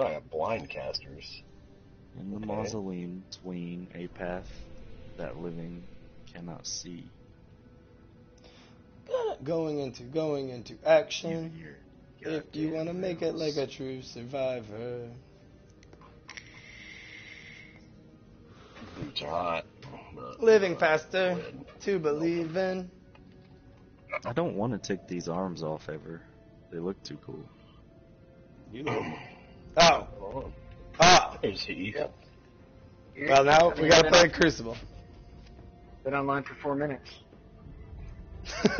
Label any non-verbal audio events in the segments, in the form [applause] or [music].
Oh, I got blind casters. In the Okay. mausoleum between a path that living cannot see. Going into going into action. hear. If you want to make it like a true survivor. Boots are hot. Living uh, faster to believe in. I don't want to take these arms off ever. They look too cool. You know. Oh, Oh, ah. there's Heath. Yep. Well, now we gotta play Crucible. Been online for four minutes. [laughs]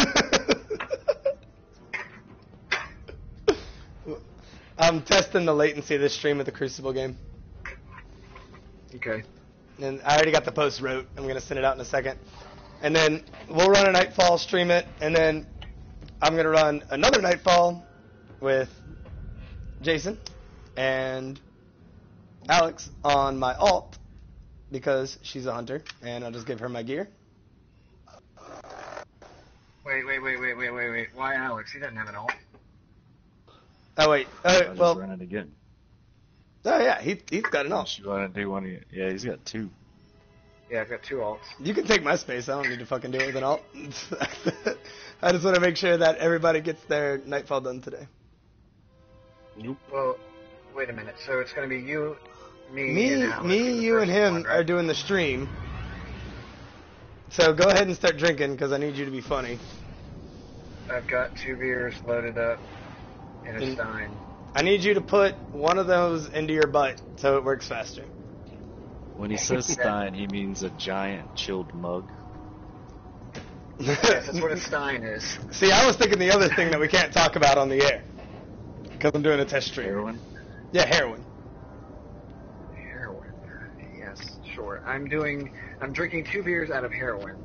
I'm testing the latency of this stream of the Crucible game. Okay. And I already got the post wrote. I'm gonna send it out in a second. And then we'll run a Nightfall, stream it, and then I'm gonna run another Nightfall with Jason and Alex on my alt because she's a hunter, and I'll just give her my gear. Wait, wait, wait, wait, wait, wait, wait. Why Alex? He doesn't have an alt. Oh wait, I'll oh, just well, run it again. oh yeah, he he's got an alt. Unless you want to do one of your, Yeah, he's got two. Yeah, I've got two alts. You can take my space. I don't need to fucking do it with an alt. [laughs] I just want to make sure that everybody gets their Nightfall done today. Nope. Well, wait a minute. So it's going to be you, me, Me, and Alex me, you, and him one, are doing the stream. So go ahead and start drinking because I need you to be funny. I've got two beers loaded up in a And- stein. I need you to put one of those into your butt so it works faster. When he [laughs] says Stein, he means a giant chilled mug. Yes, that's what a [laughs] stein is. See, I was thinking the other thing that we can't talk about on the air because I'm doing a test stream. Heroin. Yeah, heroin. Heroin. Yes, sure. I'm doing. I'm drinking two beers out of heroin.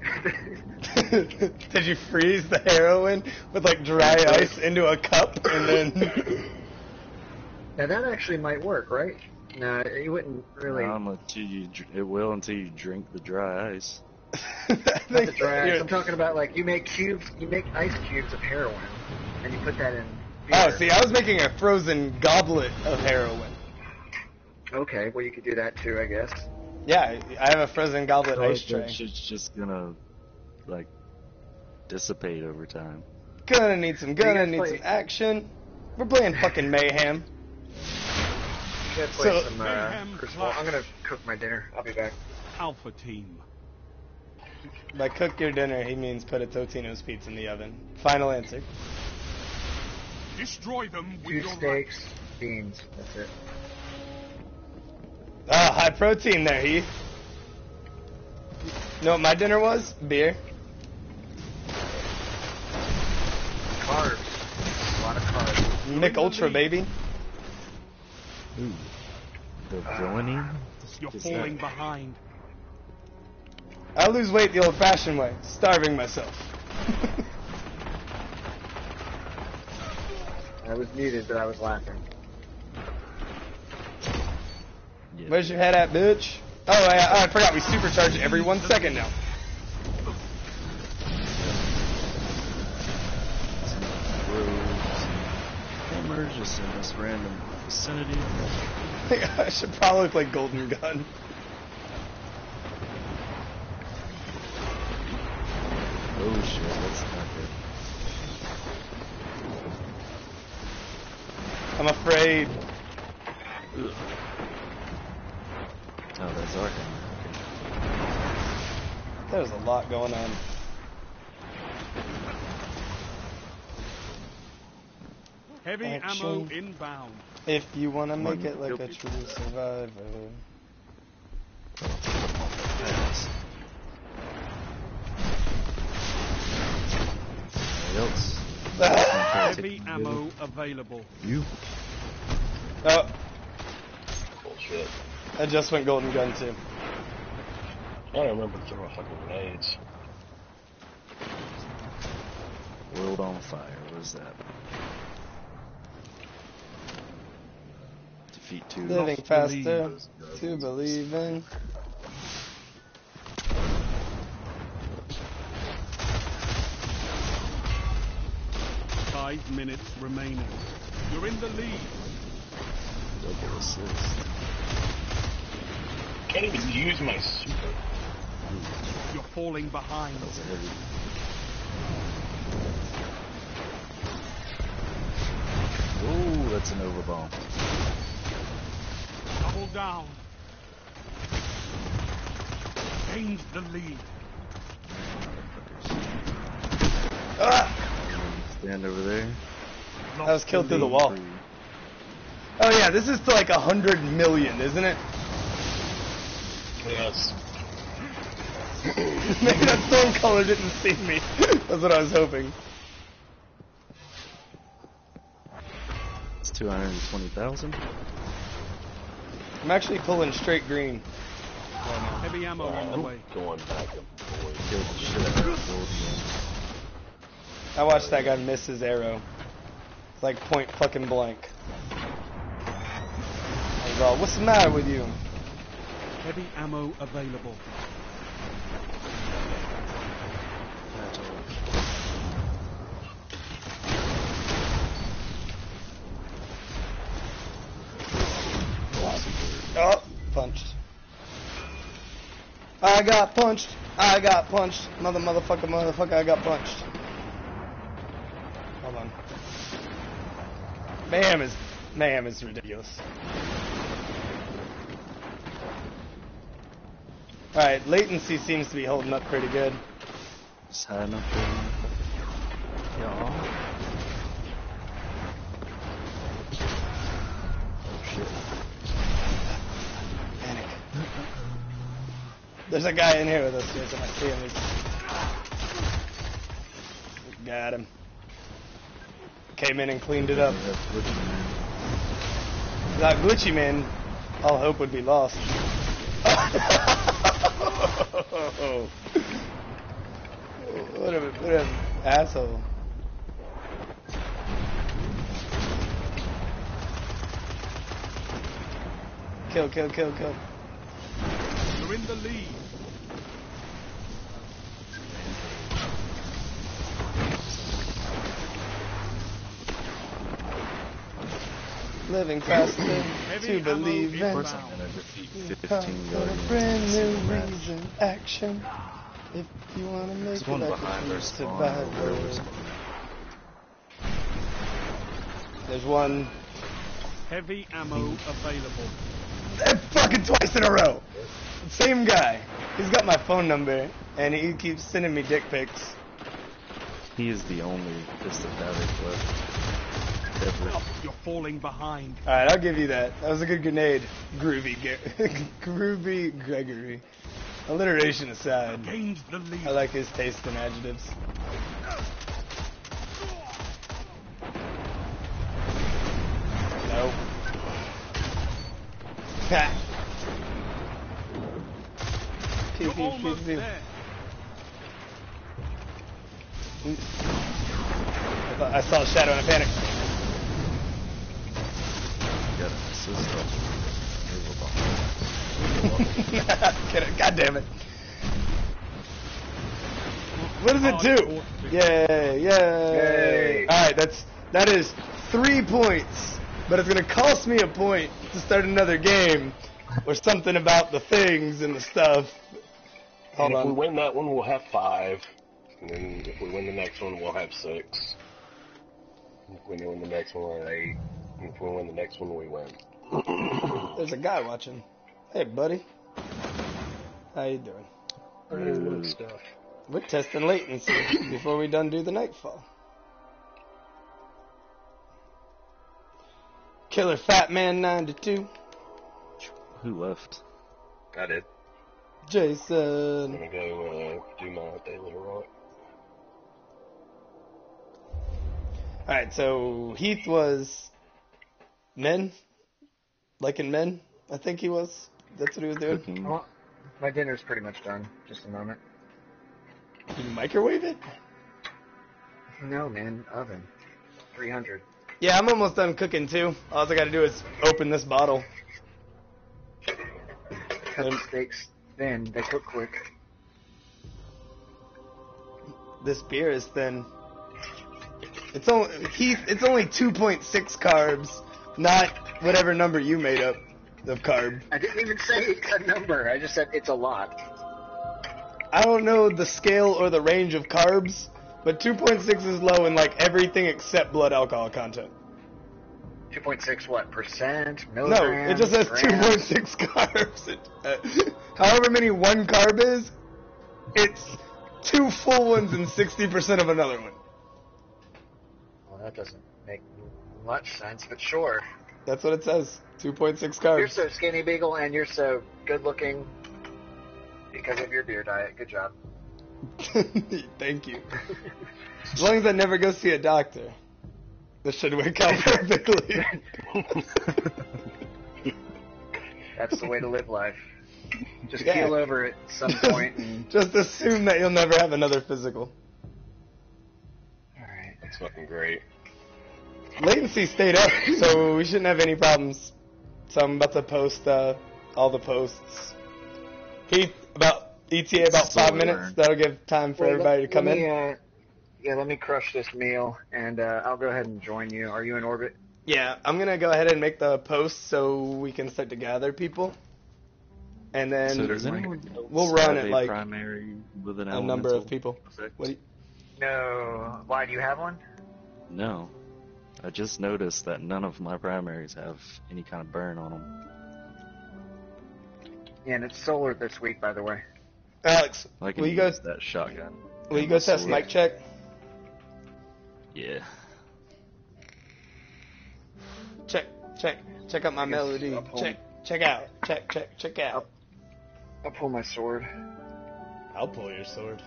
[laughs] Did you freeze the heroin with like dry ice into a cup and then? [laughs] [laughs] now that actually might work, right? No, you wouldn't really. Um, until you, it will until you drink the dry ice. Not the dry ice. I'm talking about like you make cubes, you make ice cubes of heroin, and you put that in. Oh, see, I was making a frozen goblet of heroin. Okay, well you could do that too, I guess. Yeah, I have a frozen goblet So ice it's tray. just, just gonna like dissipate over time. Gonna need some, gonna need play- some action. We're playing fucking mayhem. You gotta play So- some uh, Mayhem Crucible. I'm gonna cook my dinner. I'll be back. Alpha Team. By cook your dinner, he means put a Totino's pizza in the oven. Final answer. Destroy them with Two your steaks, beans. That's it. Ah, high protein there, Heath. know what my dinner was? Beer. Carbs. A lot of carbs. Mick Ultra, baby. Ooh, the villainy. You're falling that- behind. I lose weight the old-fashioned way, starving myself. [laughs] I was muted, but I was laughing. Yeah. Where's your head at, bitch? Oh, I, I forgot we supercharge every one second now. Roads, hammers just in this random vicinity. [laughs] I should probably play Golden Gun. Oh shit, that's not good. I'm afraid. Ugh. Oh, that's Arkham. There's a lot going on. Heavy Action. ammo inbound. If you want to make it like a true survivor. Pass. [laughs] Else? Heavy ammo available. You? Oh, Bullshit. I just went Golden Gun too. I don't remember throwing fucking grenades. World on fire. What is that? Defeat two. Living Believe. faster to believe in. Five minutes remaining. You're in the lead. Double assist. Can't even use my super. You're falling behind. That was heavy. Ooh, that's an overbomb. Double down. Gained the lead. Ah! Stand over there. I was killed through the wall. Oh yeah, this is to like a hundred million, isn't it? Yes. [laughs] Maybe that Stormcaller didn't see me. That's what I was hoping. It's 220,000. I'm actually pulling straight green. Heavy ammo on the I'm way. going back and forth. Killed the shit out of that gold I watched that guy miss his arrow. It's like point fucking blank. All, what's the matter with you? Heavy ammo available. Oh, punched. I got punched. I got punched. Mother, motherfucker, motherfucker, I got punched. Hold on. Mayhem is, mayhem is ridiculous. Alright, latency seems to be holding up pretty good. It's high enough for. Yeah. Oh shit. Panic. There's a guy in here with us, Jason. I see him. He's... Got him. Came in and cleaned it up. Yeah, that's glitchy, man. Without Glitchy Man, all hope would be lost. [laughs] what a what an asshole. Kill, kill, kill, kill. You're in the lead. Living faster Heavy to believe in. Of course I'm inbound. gonna defeat Come 15 for a brand new reason, action. If you wanna make There's it one like behind a our spawn. survivor. Where was There's one. Heavy ammo available. Eh, Fucking twice in a row. Same guy. He's got my phone number, and he keeps sending me dick pics. He is the only Fist of Havoc left. Ever. You're falling behind. All right, I'll give you that. That was a good grenade, Groovy, [laughs] Groovy Gregory. Alliteration aside, Gained the lead. I like his taste in adjectives. Nope. Ha. Pew, You're pew, pew, pew. I, I saw a shadow and a panic. Got an assist off. [laughs] Get it. God damn it. What does it Oh, do? fourth Yay, yay. Yay. Alright, that's that is three points. But it's gonna cost me a point to start another game. Or something about the things and the stuff. Hold and if we win that one, we'll have five. And then if we win the next one, we'll have six. If we win the next one, we'll have eight. And if we win the next one, we win. There's a guy watching. Hey buddy. How you doing? Good stuff. We're testing latency before we done do the nightfall. Killer Fat Man 92. Who left? I did. I'm Jason. gonna go uh, do my daily heroic. Alright, so Heath was men? Liking men? I think he was. That's what he was doing. Mm-hmm. Well, my dinner's pretty much done. Just a moment. You microwave it? No, man, oven. 300. Yeah, I'm almost done cooking too. All I gotta do is open this bottle. Cut the steaks thin. They cook quick. This beer is thin. It's only Heath. It's only 2.6 carbs, not whatever number you made up of carb. I didn't even say a number. I just said it's a lot. I don't know the scale or the range of carbs, but 2.6 is low in like everything except blood alcohol content. 2.6 what percent? No, it just says 2.6 [laughs] carbs. It, uh, however many one carb is, it's two full ones and 60% of another one. Well, that doesn't much sense, but sure. That's what it says. 2.6 You're so skinny, Beagle, and you're so good looking because of your beer diet. Good job. [laughs] Thank you. As long as I never go see a doctor. This should work out perfectly. [laughs] That's the way to live life. Just Yeah. keel over at some point and. [laughs] Just assume that you'll never have another physical. Alright. That's fucking great. Latency stayed up, so we shouldn't have any problems. So I'm about to post uh, all the posts. Heath, about ETA about five Solar. minutes. That'll give time for Well, everybody let- to come let in. Uh, yeah, let me crush this meal, and uh, I'll go ahead and join you. Are you in orbit? Yeah, I'm gonna go ahead and make the post so we can start to gather people, and then so does anyone we'll run it a like primary with an a number of people. effect? What do you, No. Why do you have one? No. I just noticed that none of my primaries have any kind of burn on them. Yeah, and it's solar this week, by the way. Alex, I can will you go? use that shotgun. Will you go test sword. mic check? Yeah. Check, check, check out my melody. up home. Check, check out, check, check, check out. I'll pull my sword. I'll pull your sword.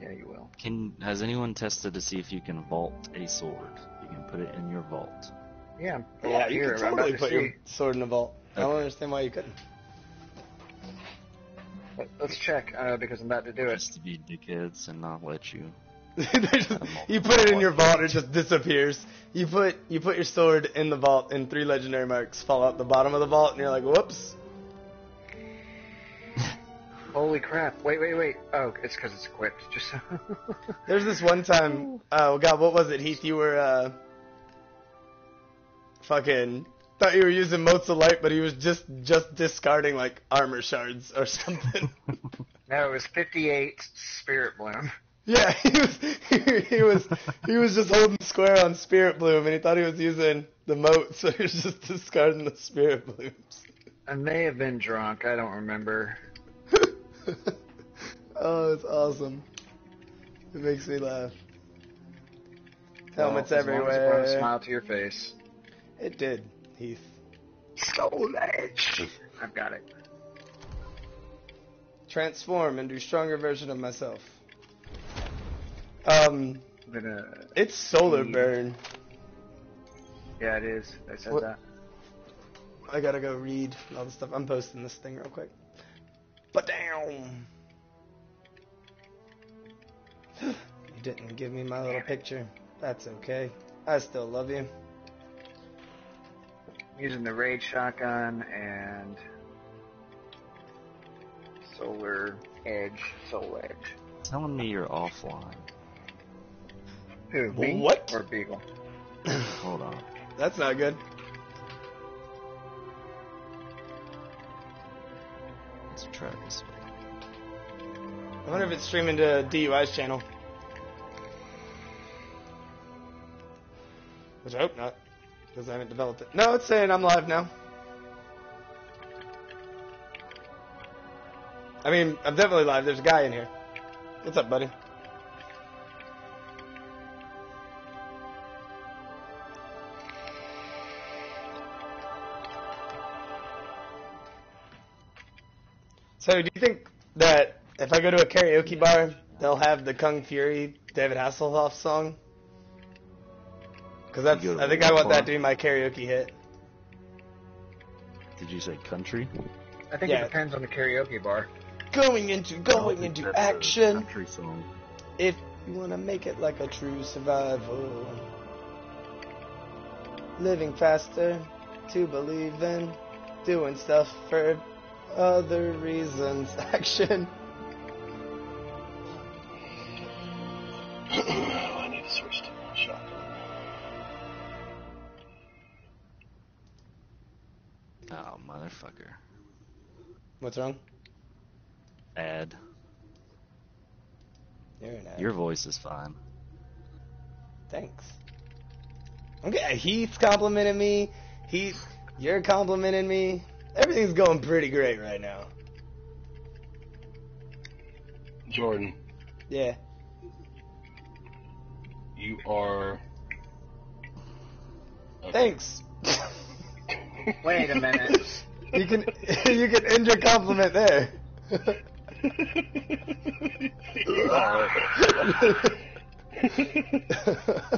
Yeah, you will. Can has anyone tested to see if you can vault a sword? You can put it in your vault. Yeah, I'm Yeah, up you here. can I'm totally to put see. your sword in the vault. I don't understand why you couldn't. Let- Let's check uh, because I'm about to do it. Just to be dickheads and not let you. Just- [laughs] you put it in your vault, it just disappears. You put you put your sword in the vault, and three legendary marks fall out the bottom of the vault, and you're like, "Whoops!" Holy crap! Wait, wait, wait. Oh, it's because it's equipped. Just [laughs] There's this one time, oh god, what was it, Heath? You were uh, fucking thought you were using motes of light, but he was just just discarding like armor shards or something. [laughs] no, it was 58 Spirit Bloom. yeah, [laughs] he was he, he was he was just holding square on Spirit Bloom, and he thought he was using the mote, so he was just discarding the Spirit Blooms. I may have been drunk. I don't remember. [laughs] oh, it's awesome. It makes me laugh. Helmets Well, as long as it brought a everywhere. smile to your face. It did, Heath. Soul Edge. [laughs] I've got it. Transform into a stronger version of myself. Um, gonna. it's solar Hmm. burn. Yeah, it is. I said What- that. I gotta go read all the stuff. I'm posting this thing real quick. But down. you didn't give me my little picture. That's okay. I still love you. Using the raid shotgun and solar edge, soul edge. Telling me you're offline. Who? Me What? or Beagle? Hold on. That's not good. This. I wonder if it's streaming to DUI's channel. Which I hope not, because I haven't developed it. No, it's saying I'm live now. I mean, I'm definitely live. There's a guy in here. What's up, buddy? So, do you think that if I go to a karaoke bar, they'll have the Kung Fury David Hasselhoff song? Because that's, You go to I think I want bar? that to be my karaoke hit. Did you say country? I think Yeah. it depends on the karaoke bar. Going into, going into action. Country song. If you want to make it like a true survival, living faster, to believe in, doing stuff for other reasons, [laughs] action. I need to switch to my shotgun. Oh, motherfucker. What's wrong? Ad. You're an ad. Your voice is fine. Thanks. Okay, Heath complimented me. Heath, you're complimenting me. Everything's going pretty great right now. Jordan, Yeah. you are. Okay. Thanks. [laughs] Wait a minute. [laughs] you can you can end your compliment there. [laughs]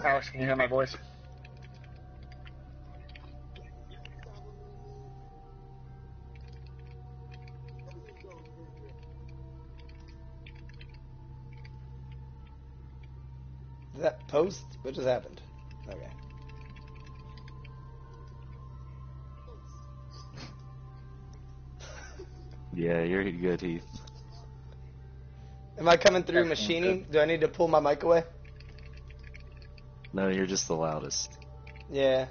Alex, can you hear my voice? That post? What just happened? Okay. Yeah, you're good, Heath. Am I coming through That's machining? Do I need to pull my mic away? No, you're just the loudest. Yeah.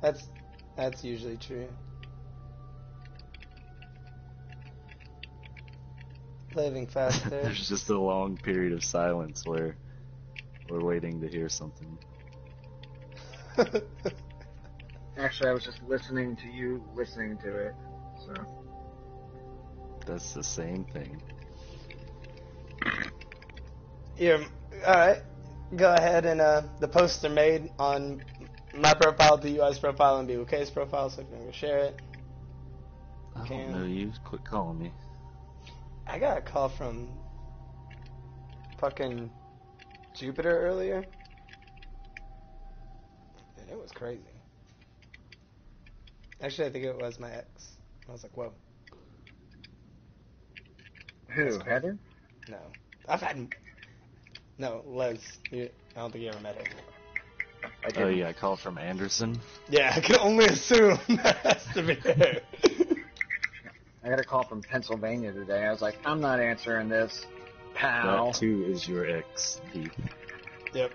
That's that's usually true. Living [laughs] faster. There's just a long period of silence where we're waiting to hear something. [laughs] Actually, I was just listening to you listening to it. So That's the same thing. Here, all right. Go ahead and uh, the posts are made on my profile, the UI's profile, and BOK's profile, so if you can go share it. I Cam. don't know you. Quit calling me. I got a call from fucking Jupiter earlier, and it was crazy. Actually, I think it was my ex. I was like, whoa, who? Heather? no. I've had no Les. You, I don't think you ever met her. I Oh yeah, I called from Anderson. Yeah, I can only assume [laughs] that has to be her. I got a call from Pennsylvania today. I was like, I'm not answering this, pal. That too is your ex, Heath. Yep.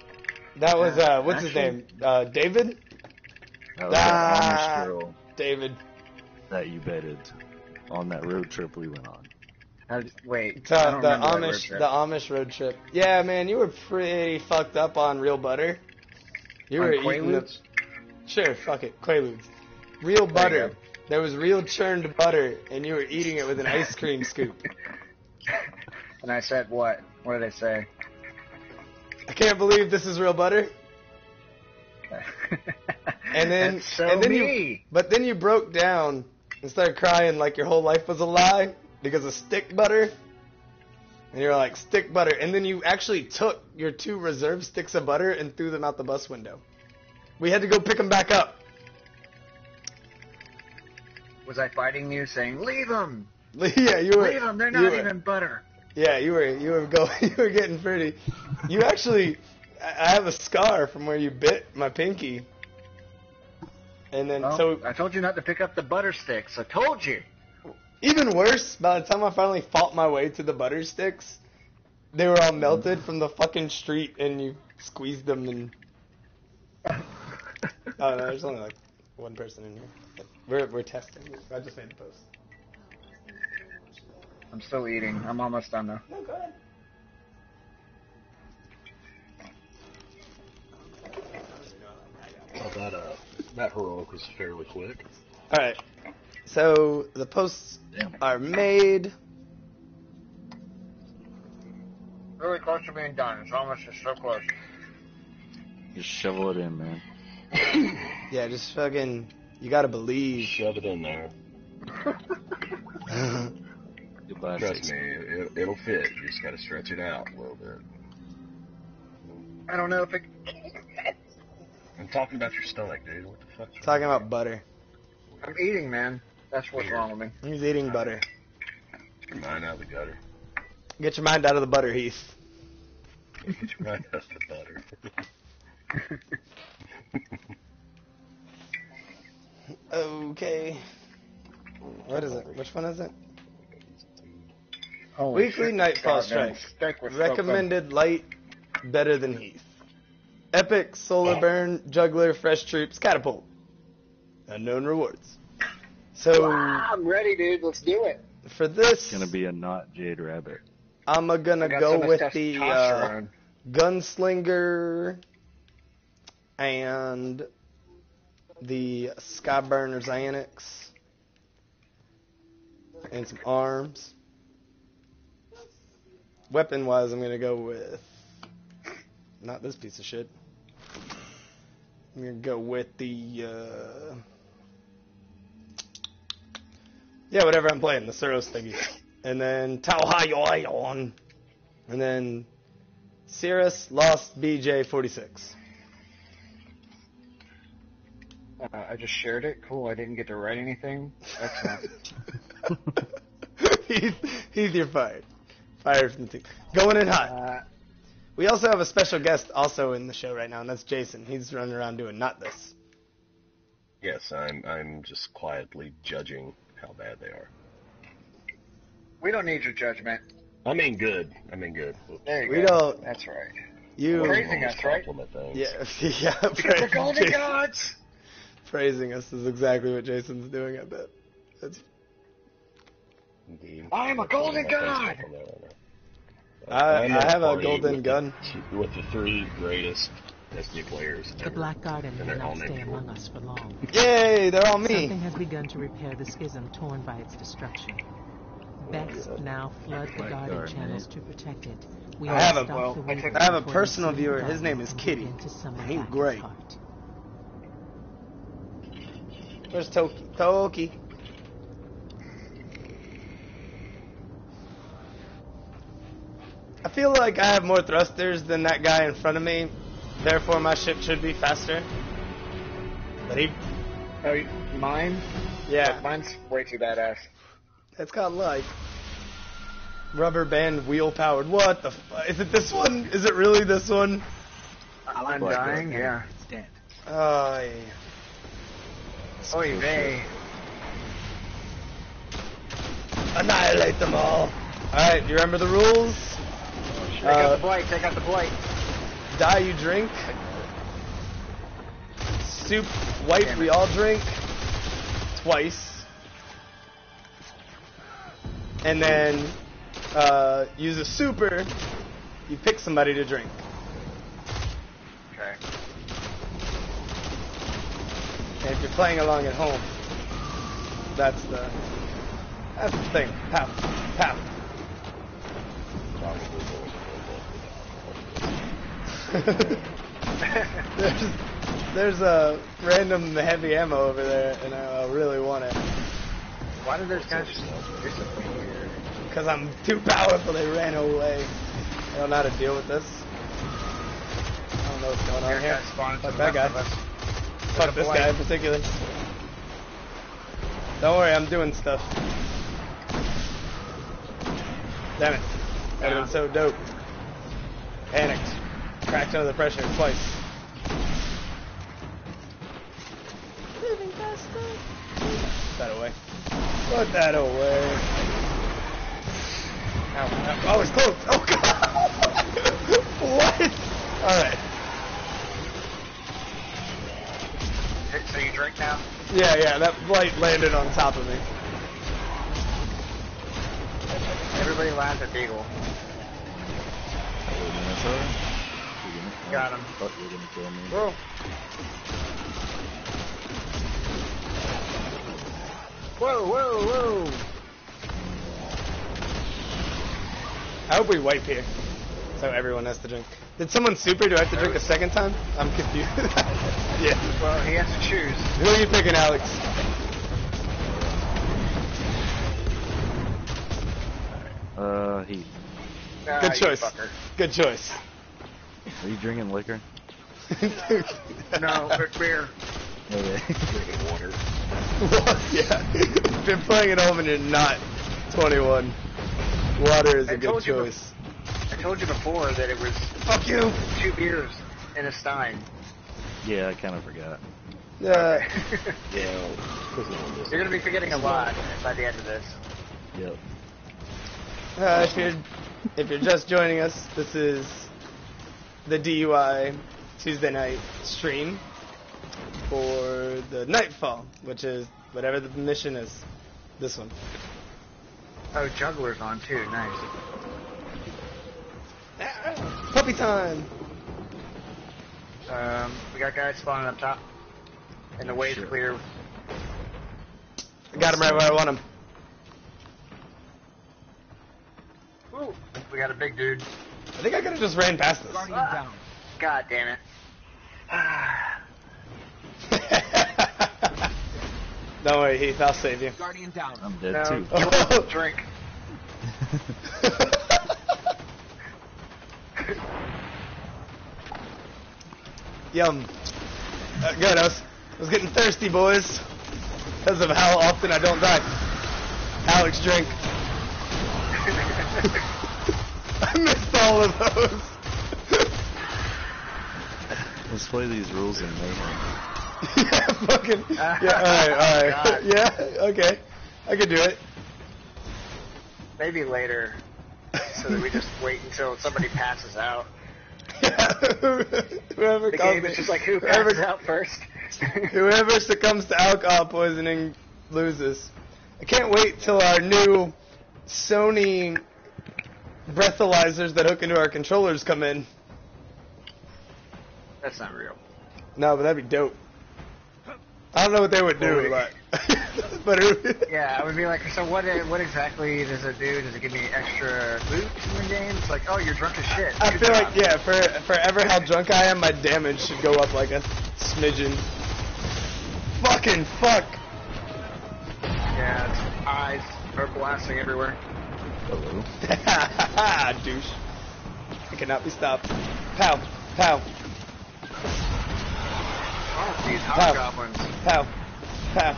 That was uh, what's his name? Uh, David. That was Ah. that girl David. that you betted on that road trip we went on. How wait, The, I don't the remember that road Amish, trip. the Amish road trip. Yeah, man, you were pretty fucked up on real butter. You On were eating the, sure, fuck it, Quaaludes. Real There butter. There was real churned butter, and you were eating it with an ice cream scoop. [laughs] And I said, what? What did I say? I can't believe this is real butter. [laughs] And then, so and then you, but then you broke down and started crying like your whole life was a lie because of stick butter. And you're like stick butter, and then you actually took your two reserve sticks of butter and threw them out the bus window. We had to go pick them back up. Was I fighting you, saying, "Leave them, [laughs] yeah, you were. leave them. They're not even butter." Yeah, you were. You were going. [laughs] You were getting pretty. You actually. I have a scar from where you bit my pinky. And then Well, so I told you not to pick up the butter sticks. I told you. Even worse, by the time I finally fought my way to the butter sticks, they were all melted from the fucking street, and you squeezed them. And [laughs] oh no, there's only like one person in here. We're we're testing. I just made the post. I'm still eating. I'm almost done though. No, go ahead. Oh, that uh, that heroic was fairly quick. All right. So the posts Damn. are made. Really close to being done. It's almost just so close. Just shovel it in, man. [coughs] Yeah, just fucking. You gotta believe. Shove it in there. [laughs] Goodbye. Trust me, it, it'll fit. You just got to stretch it out a little bit. I don't know if it. I'm talking about your stomach, dude. What the fuck? Talking about butter. I'm eating, man. That's what's wrong with me. He's eating butter. Get your mind out of the gutter. Get your mind out of the butter, Heath. Get your mind out of the butter. [laughs] Okay. What is it? Which one is it? Holy Weekly shit. Nightfall Goddamn Strike. steak was so good. Recommended light, better than Heath. Epic, Solar Burn, Juggler, Fresh Troops, Catapult. Unknown rewards. So Wow, I'm ready, dude. Let's do it. for this, It's gonna be a not Jade Rabbit. I'm gonna I got go so much with the uh, testosterone. gunslinger and the Skyburner's Annex and some arms. Weapon wise, I'm gonna go with not this piece of shit. I'm gonna go with the uh, yeah, whatever I'm playing, the Suros thingy, and then Tao Hayon, and then Cirrus Lost BJ 46. Uh, I just shared it. Cool. I didn't get to write anything. Excellent. [laughs] he's, he's your fire. Fire from the team. Going in hot. uh, We also have a special guest also in the show right now, and that's Jason. He's running around doing not this. Yes, I'm. I'm just quietly judging how bad they are. we don't need your judgment. I mean, good. I mean, good. There you We go. don't- That's right. You, Praise- Praising us, right? Things. yeah, [laughs] yeah. Because we're golden Jason- gods. Praising us is exactly what Jason's doing. I bet. That's, Indeed. I am a golden That's my god. first compliment right now. I- I'm I have a golden with gun. The, with the three greatest SD players. The ever, Black Garden and they're all cannot stay among us for long. yay! They're all me. Something has begun to repair the schism torn by its destruction. Vex now flood the Black guarded Garden, channels eh? to protect it. We I must have a- well, the I I have a personal viewer. His name is Kitty. He's great. Where's Toki? Toki. Feel like I have more thrusters than that guy in front of me. Therefore, my ship should be faster. But he, Oh, you- mine? yeah, Mine's way too badass. it's got like rubber band wheel powered. What the? Fu- is it this one? Is it really this one? I'm Black dying, Garden. yeah. It's dead. Oh, yeah. Oy oh, vey. annihilate them all. All right, do you remember the rules? Take Uh, out the blight, take out the blight. Die, you drink. Soup, white, Damn we it. all drink. Twice. And then uh, use a super. You pick somebody to drink. Okay. And if you're playing along at home, that's the that's the thing. Pow, pow. There's there's a random heavy ammo over there, and I really want it Why did those guys disappear? because I'm too powerful. They ran away. I don't know how to deal with this. I don't know what's going on Here, here. guys spawned to Fuck that guy. Fuck this guy in particular. Don't worry, I'm doing stuff. Damn it. That would have been so dope. Panicked. Cracked under the pressure twice. Moving faster. Put that away. Put that away. Ow, ow. Oh, it's close. Oh, God. [laughs] what? Alright. So you drink now? Yeah, yeah, that light landed on top of me. Everybody laughed at Beagle. Wait, Minotaur? You're gonna- Got him. Thought you were gonna kill me. Whoa. Whoa, whoa, whoa. I hope we wipe here. So everyone has to drink. Did someone super? Do I have to drink a second time? I'm confused. [laughs] yeah. Well, he has to choose. Who are you picking, Alex? Uh, Heath. Ah, Good you choice. fucker. Good choice. Are you drinking liquor? [laughs] No, but beer. Okay. [laughs] Drinking water. [laughs] yeah. If you're playing at home and you're not 21, water is a I good told you choice. I told you before that it was Fuck you. two beers in a stein. yeah, I kind of forgot. Yeah. Yeah. 'cause no You're gonna be forgetting a lot by the end of this. Yep. Uh, if you're if you're just joining us, this is the DUI Tuesday night stream. for the Nightfall, which is whatever the mission is. This one. Oh, Juggler's on too. Nice. Ah, puppy time! Um, we got guys spawning up top. And the way's Sure. clear. I got him right where I want him. Ooh, we got a big dude. I think I could have just ran past this. Guardian Ah. down. God damn it. [sighs] Don't worry, Heath, I'll save you. Guardian down. I'm dead no, too. [laughs] you [laughs] drink. Yum. Uh, good, I was, I was getting thirsty, boys. Because of how often I don't die. Alex, drink. [laughs] I missed all of those. Let's play these rules in mayhem. [laughs] yeah, fucking. Yeah, alright, alright. [laughs] God. Yeah, okay. I could do it. Maybe later. So that we just wait until somebody passes out. [laughs] whoever The calls game is just like who whoever, passes out first. whoever succumbs to alcohol poisoning loses. I can't wait till our new Sony breathalyzers that hook into our controllers come in. That's not real. No, but that'd be dope. I don't know what they would do, Well, [laughs] but [laughs] but it, Yeah, I would be like, so what? Uh, what exactly does it do? Does it give me extra loot in the game? It's like, oh, you're drunk as shit. I Good feel job. like yeah, for for ever how drunk I am, my damage should go up like a smidgen. Fucking fuck. Yeah, its eyes are blasting everywhere. Hello. [laughs] Douche. I cannot be stopped. Pow, pow, Oh, these Wow. hobgoblins. pow, pow.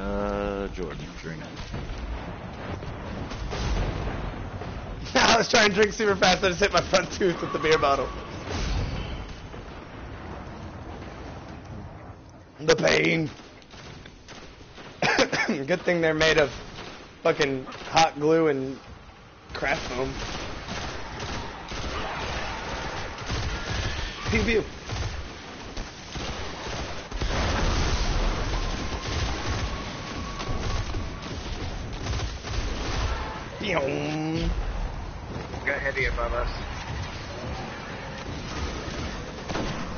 Uh, Jordan, drink. [laughs] I was trying to drink super fast, I just hit my front tooth with the beer bottle. The pain. [coughs] Good thing they're made of fucking hot glue and craft foam. Pew pew. Pew. Got heavy above us.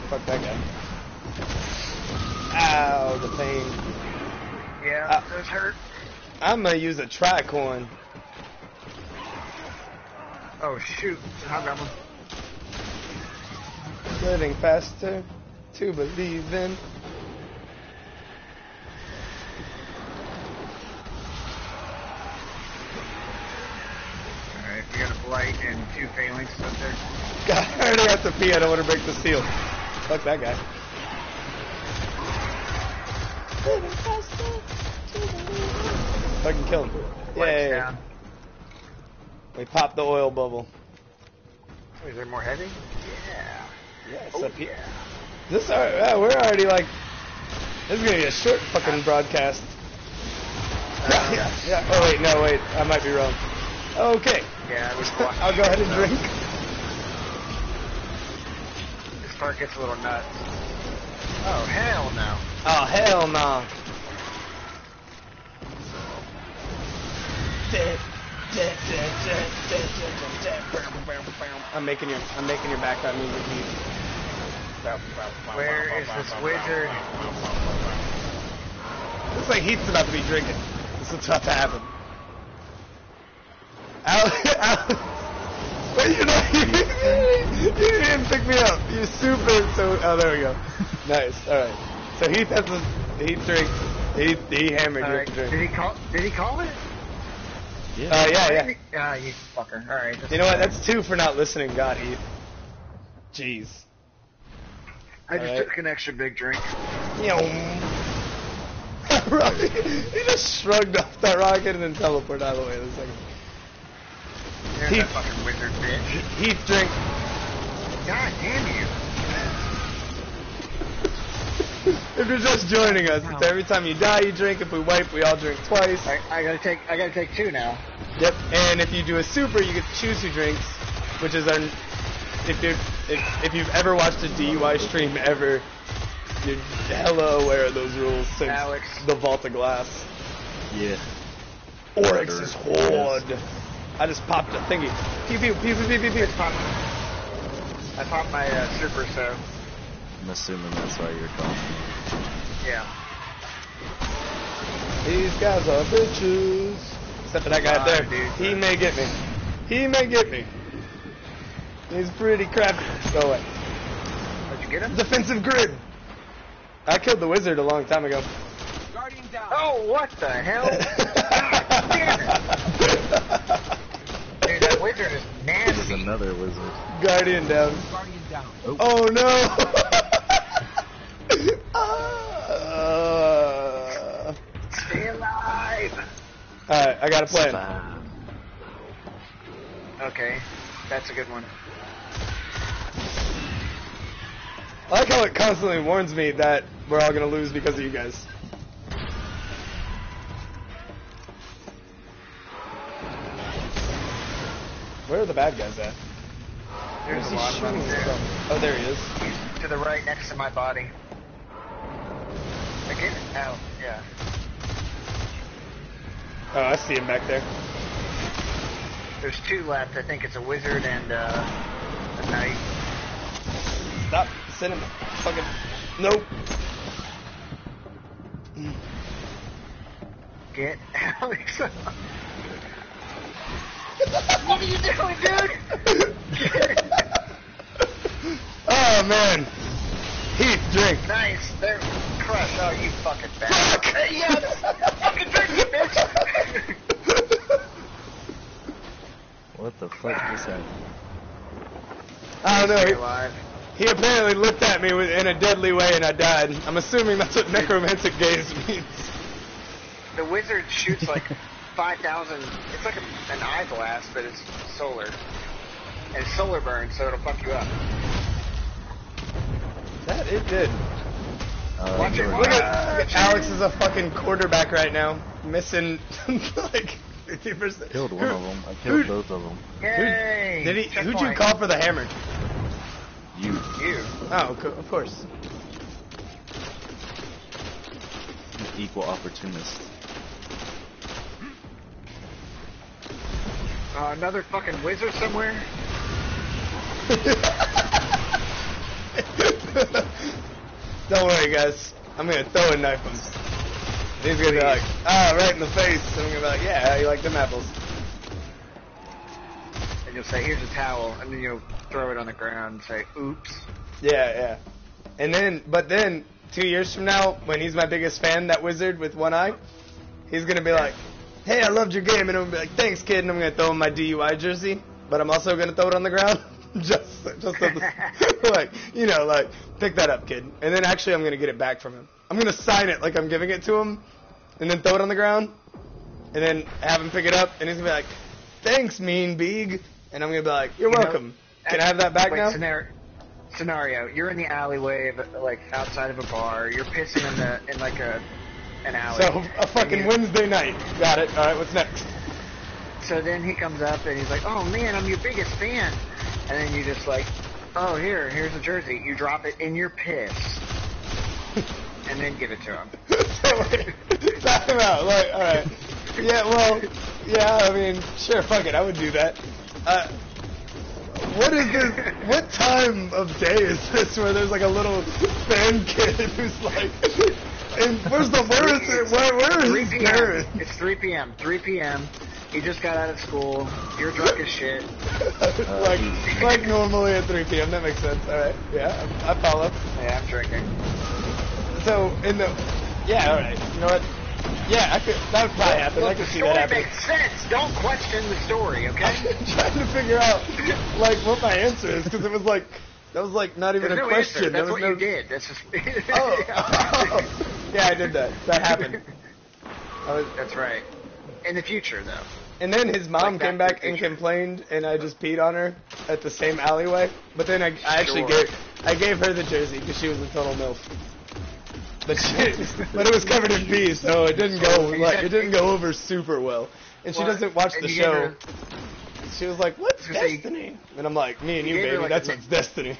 Fuck that guy. Ow, the pain. Yeah, Uh, those hurt. I'm gonna use a tricorn. Oh shoot, it's a hobgoblin. Living faster to believe in. Alright, we got a blight and two phalanxes up there. God, [laughs] I already have to pee. I don't want to break the seal. Fuck that guy. Living faster to believe in. Fucking kill him. Yay. down. We popped the oil bubble. Is there more heavy? Yeah. Yes, Oh, up here. yeah. This, are, yeah, we're already like. This is gonna be a short fucking broadcast. [laughs] Um, yeah, yeah. Oh wait, no, wait. I might be wrong. Okay. Yeah, it was I'll go ahead and drink. This part gets a little nuts. Oh, hell no. Oh hell no. I'm making your I'm making your background music. Heath. Where is this wizard? Looks like Heath's about to be drinking. This is about to happen. Al, [laughs] Al, wait, you know, [laughs] you, didn't pick me up. You're super so. Oh, there we go. [laughs] Nice. All right. So Heath has a Heath drink. He he hammered right, with the did he call? Did he call it? Yeah. Uh, yeah, yeah. Ah, you fucker. All right. You know what? That's two for not listening. God, Heath. Jeez. I just Alright. took an extra big drink. [laughs] Rocket- he just shrugged off that rocket and then teleported out of the way in a second. There's He- that fucking wizard bitch. Heath drink. God damn you. If you're just joining us, it's every time you die, you drink. If we wipe, we all drink twice. I, I gotta take. I gotta take two now. Yep. And if you do a super, you get to choose who drinks, which is our. If you're if, if you've ever watched a DUI stream ever, you're hella aware of those rules since Alex. the Vault of Glass. Yeah. Oryx is horde. I just popped a thingy. Pew pew pew pew pew pew pew. I popped my uh, super, so I'm assuming that's why you're calling me. yeah. These guys are bitches. Except for that guy up there. dude. He may get me. He may get me. He's pretty crappy. Go away. Did you get him? Defensive grid. I killed the wizard a long time ago. Guardian down. Oh, what the hell? [laughs] Dude, that wizard is nasty. There's nasty. another wizard. Guardian down. Guardian down. Oh no! [laughs] uh, Stay alive. Alright, I got a plan. Okay, that's a good one. I like how it constantly warns me that we're all gonna lose because of you guys. Where are the bad guys at? There's Where's a lot of them there. Oh, there he is. He's to the right next to my body. Again? Oh, yeah. Oh, I see him back there. There's two left. I think it's a wizard and uh, a knight. Stop. Send him. Fucking. Nope. Get [laughs] Alex. [laughs] what are you doing, dude? [laughs] oh man. Heath, drink. nice. There. Crush. Oh, you fucking bastard. Fuck. yes. fucking drink it, bitch. What the fuck just happened? I don't know. He, he apparently looked at me in a deadly way and I died. I'm assuming that's what necromantic gaze means. The wizard shoots like 5,000. It's like a, an eye blast, but it's solar. And it's solar burn, so it'll fuck you up. That it did. Uh, Watch it, Look at. Alex is a fucking quarterback right now, missing [laughs] like 50%. killed one Who- of them. I killed who- both of them. who- Yay! Did he? Who'd you call for the hammer? You. You. Oh, co- of course. Equal opportunist. Uh, another fucking wizard somewhere? [laughs] Don't worry, guys. I'm gonna throw a knife him. He's gonna be like, ah, right in the face, and I'm gonna be like, yeah, you like them apples? And you'll say, here's a towel, and then you'll throw it on the ground and say, oops. Yeah, yeah. And then, but then, two years from now, when he's my biggest fan, that wizard with one eye, he's gonna be like, hey, I loved your game, and I'm gonna be like, thanks, kid, and I'm gonna throw him my DUI jersey, but I'm also gonna throw it on the ground. [laughs] just, just the, [laughs] like, you know, like, pick that up, kid. And then actually, I'm gonna get it back from him. I'm gonna sign it like I'm giving it to him, and then throw it on the ground, and then have him pick it up, and he's gonna be like, thanks, mean beeg, and I'm gonna be like, you're You know, welcome. Can I have that back Wait, now? Scenario, scenario, you're in the alleyway, of, like, outside of a bar, you're pissing in the, in like a, an alley. So a fucking you- Wednesday night. Got it. All right. What's next? So then he comes up and he's like, "Oh man, I'm your biggest fan," and then you just like, "Oh here, here's a jersey." You drop it in your piss, [laughs] and then give it to him. [laughs] so wait, time out. Like, all right. Yeah. Well. Yeah. I mean, sure. Fuck it. I would do that. Uh, what is this? What [laughs] time of day is this where there's like a little fan kid who's like, and where's the where is it? Where where is 3 his parents? It's 3 p.m. 3 p.m. He just got out of school. You're drunk as shit. [laughs] like like normally at 3 p.m. That makes sense. All right. Yeah. I, I follow. Yeah, I'm drinking. So in the yeah. All right. You know what? Yeah. I could. That would probably happen. I could see that happening. makes sense. Don't question the story, okay? [laughs] I'm trying to figure out like what my answer is because it was like that was like not even There's a no question. answer. That's was what no... you did. That's just. [laughs] Oh. yeah, I did that. That happened. I was- That's right. In the future, though. And then his mom Like came Back and complained, and I just peed on her at the same alleyway. But then I, I actually Sure. gave I gave her the jersey because she was a total milf. But she, [laughs] but it was covered in pee, so it didn't go like it didn't go over super well. And she doesn't watch the show. She was like, "What's destiny?" And I'm like, "Me and you you, baby. like That's what's destiny."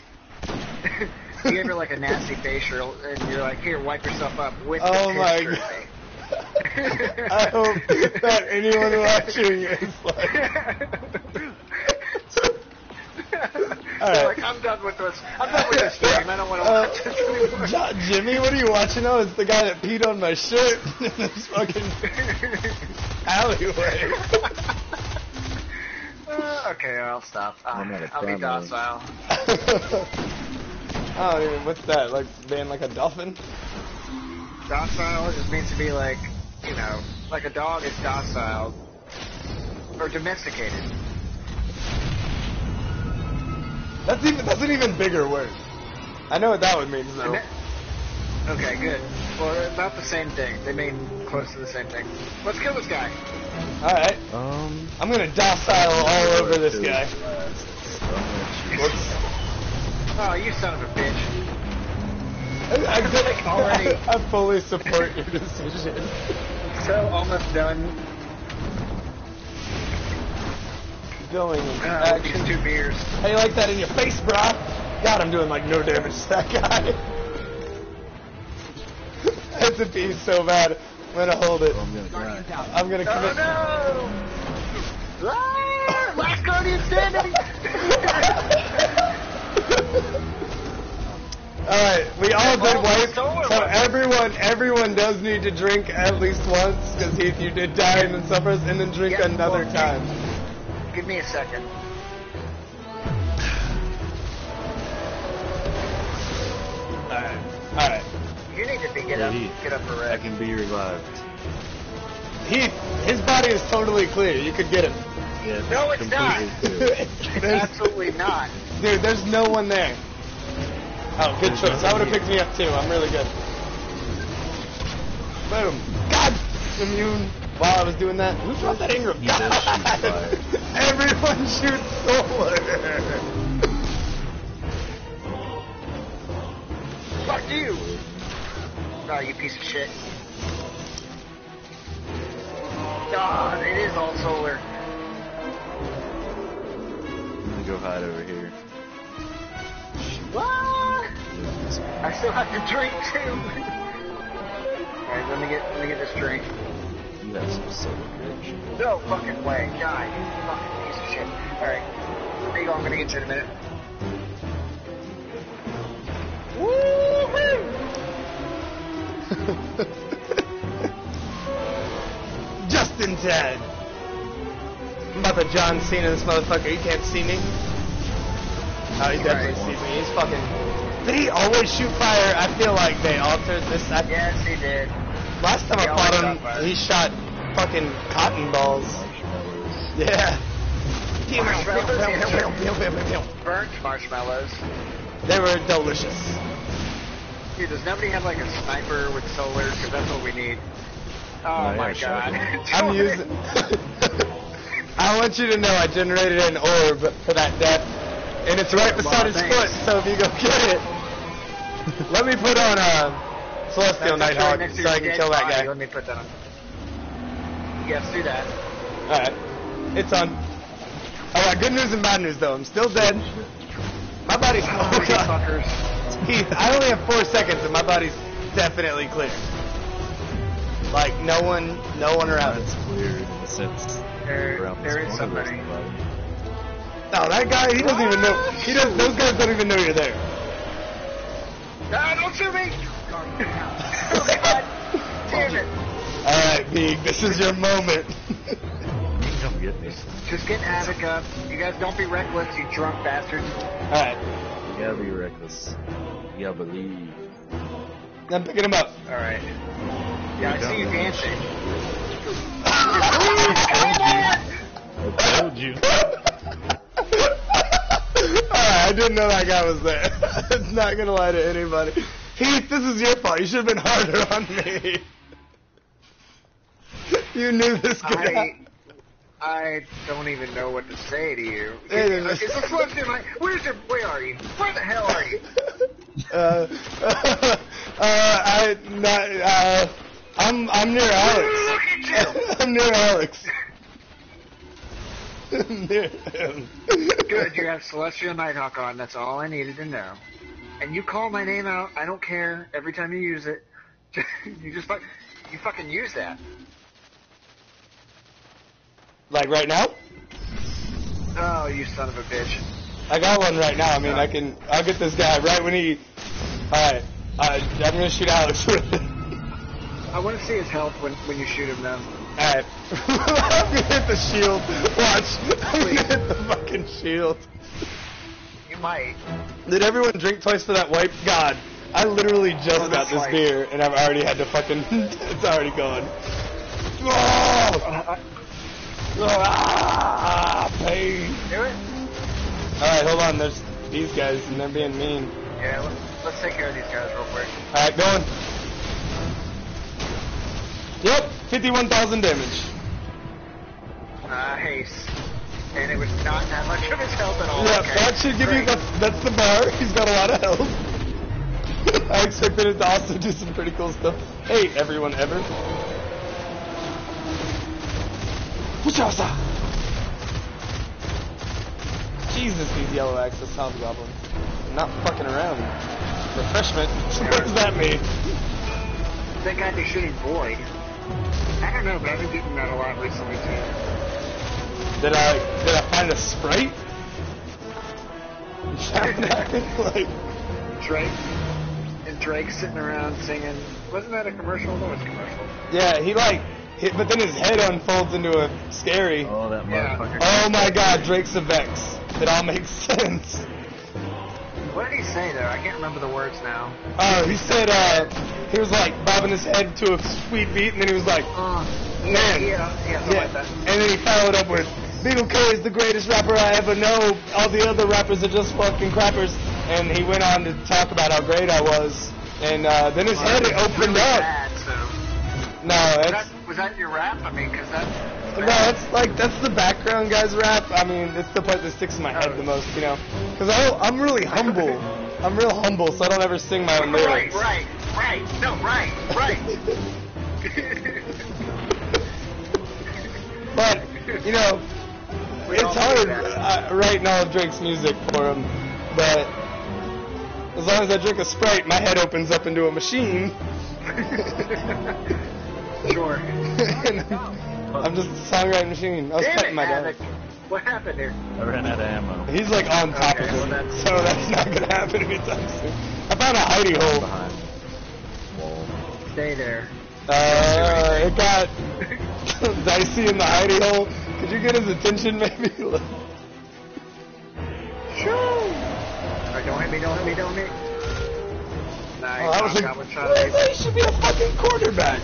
[laughs] you gave her like a nasty facial, and you're like, "Here, wipe yourself up with oh the Oh my god. I hope that anyone watching is like, You're like, I'm done with this. I'm done with this stream. I don't want to Uh, watch this anymore. Jo- Jimmy, what are you watching? Oh, it's the guy that peed on my shirt [laughs] in this fucking alleyway. [laughs] Uh, okay, I'll stop. Uh, I'm not a I'll be family. docile. [laughs] oh, dude, what's that? Like being like a dolphin? Docile just means to be like, you know, like a dog is docile or domesticated. That's even that's an even bigger word. I know what that would mean though. Domi- Okay, good. Well, about the same thing. They mean close to the same thing. Let's kill this guy. All right, Um, I'm gonna docile all over this guy. Oh, you son of a bitch. I, I, [laughs] Like, already. [laughs] I fully support your decision. So almost done. Going in Uh, these action. two beers. How you like that in your face, brah? God, I'm doing like no damage to that guy. That's a piece so bad. I'm gonna hold it. I'm gonna die. I'm gonna Oh no! [laughs] Ah, last guardian standing. [laughs] Alright, we all did all wipe, so everyone everyone does need to drink at least once, because Heath, you did die and then suffers, and then drink Yeah, another well, time. Give me a second. Alright, alright. You need to be get up, Hey, get up a I rest. I can be revived. Heath, his body is totally clear, you could get him. Yeah, No, it's not. completely [laughs] Absolutely not. Dude, there's no one there. Oh, good choice. That would have picked me up too. I'm really good. Boom. God! Immune. While I was doing that, who dropped that Engram? He does shoot [laughs] Everyone shoots solar. Fuck you. Oh, you piece of shit. God, it is all solar. I'm gonna go hide over here. I still have to drink too. Alright, let me get let me get this drink. You have some rich. No fucking way. Die, you fucking piece of shit. Alright. There you go, I'm gonna get you in a minute. Just in time. I'm about to John Cena this motherfucker. He can't see me. Oh, he definitely Right. sees me. He's fucking. Did he always shoot fire? I feel like they altered this. I, Yes, he did. Last time I He always fought him, fire. he shot fucking cotton balls. Yeah. Burnt marshmallows. They were delicious. Dude, does nobody have like a sniper with solar? Because that's what we need. Oh Oh, my god. [laughs] I'm using. [laughs] I want you to know I generated an orb for that death, and it's right beside his foot. So if you go get it, let me put on a celestial That's actually nighthawk next so I can dead kill that guy. Let me put that on. Yes, do that. All right, it's on. All right, good news and bad news though. I'm still dead. My body's. Oh, Oh, God. fuckers. Heath, I only have four seconds and my body's definitely clear. Like no one, no one around. It's clear in the sense There, there is somebody. No, that guy, he doesn't even know. He does. Those guys don't even know you're there. Ah, don't shoot me! oh [laughs] god! Damn it! All right, Big, this is your moment. Come get me. Just get Havoc up. You guys don't be reckless, you drunk bastards. All right, You gotta be reckless. You gotta believe. I'm picking him up. Alright. Yeah, I see you dancing. I told you. [laughs] Alright, I didn't know that guy was there. [laughs] it's not gonna lie to anybody. Heath, this is your fault. You should have been harder on me. [laughs] you knew this guy. I, I don't even know what to say to you. It's, Is, this- is this what's in my, where's your, where are you? Where the hell are you? [laughs] uh, uh, I not. Uh, I'm I'm near Look Alex. at you! I'm near Alex. [laughs] Good, you have Celestial Nighthawk on. That's all I needed to know. And you call my name out. I don't care. Every time you use it, [laughs] you just fuck, you fucking use that. Like right now? Oh, you son of a bitch. I got one right now. I mean, I can. I'll get this guy right when he. All right. Uh, I'm gonna shoot Alex. [laughs] I want to see his health when when you shoot him though. Alright. [laughs] I'm gonna hit the shield. Watch. [laughs] I'm gonna hit the fucking shield. You might. Did everyone drink twice for that wipe? God. I literally just Oh, got this right. beer and I've already had to fucking. [laughs] it's already gone. Oh! Uh, Ah! Pain. do it. Alright, hold on. There's these guys and they're being mean. Yeah, let's, let's take care of these guys real quick. Alright, going. Yep, 51,000 damage. Nice. And it was not that much of his health at all. Yeah, okay. that should give you Great. the, that's the bar. [laughs] He's got a lot of health. [laughs] I expected it to also do some pretty cool stuff. Hey, everyone ever. Fushasa! Jesus, these yellow access hobgoblins. They're not fucking around. Refreshment. [laughs] what does that mean? That guy be shooting Void. I don't know, but I've been getting that a lot recently too. Did I did I find a sprite? [laughs] [laughs] like Drake. And Drake sitting around singing. Wasn't that a commercial? No, it's a commercial. yeah, he like hit, but then his head unfolds into a scary. Oh, that Yeah. motherfucker. Oh my god, Drake's a Vex. It all makes [laughs] sense. What did he say though? I can't remember the words now. Oh, he said, uh, he was like bobbing his head to a sweet beat, and then he was like, Uh, man. yeah, yeah, Yeah. like that. And then he followed up with, Beagle K is the greatest rapper I ever know. All the other rappers are just fucking crappers. And he went on to talk about how great I was. And uh, then his head opened really up. Bad, so. No, Was that, was that your rap? I mean, because that's. No, that's like that's the background guy's rap. I mean, it's the part that sticks in my head the most, you know. Because I'm really humble. I'm real humble, so I don't ever sing my own lyrics. right, right. right. No, right, right. [laughs] But you know, We it's hard uh, all of Drake's music for him. But as long as I drink a sprite, my head opens up into a machine. [laughs] sure. and [laughs] I'm just a songwriting machine. I was Damn petting it, my dog. What happened here? I ran out of ammo. He's like on top Okay, of well, me, that's- so that's not gonna happen anytime soon. I found a hidey hole. Behind. Wall. Stay there. Uh, it got [laughs] dicey in the hidey hole. Could you get his attention, maybe? [laughs] Shoo! Alright, don't hit me, don't hit me, don't hit me. Nice. Oh, that was a, got one shot [laughs] he should be a fucking quarterback.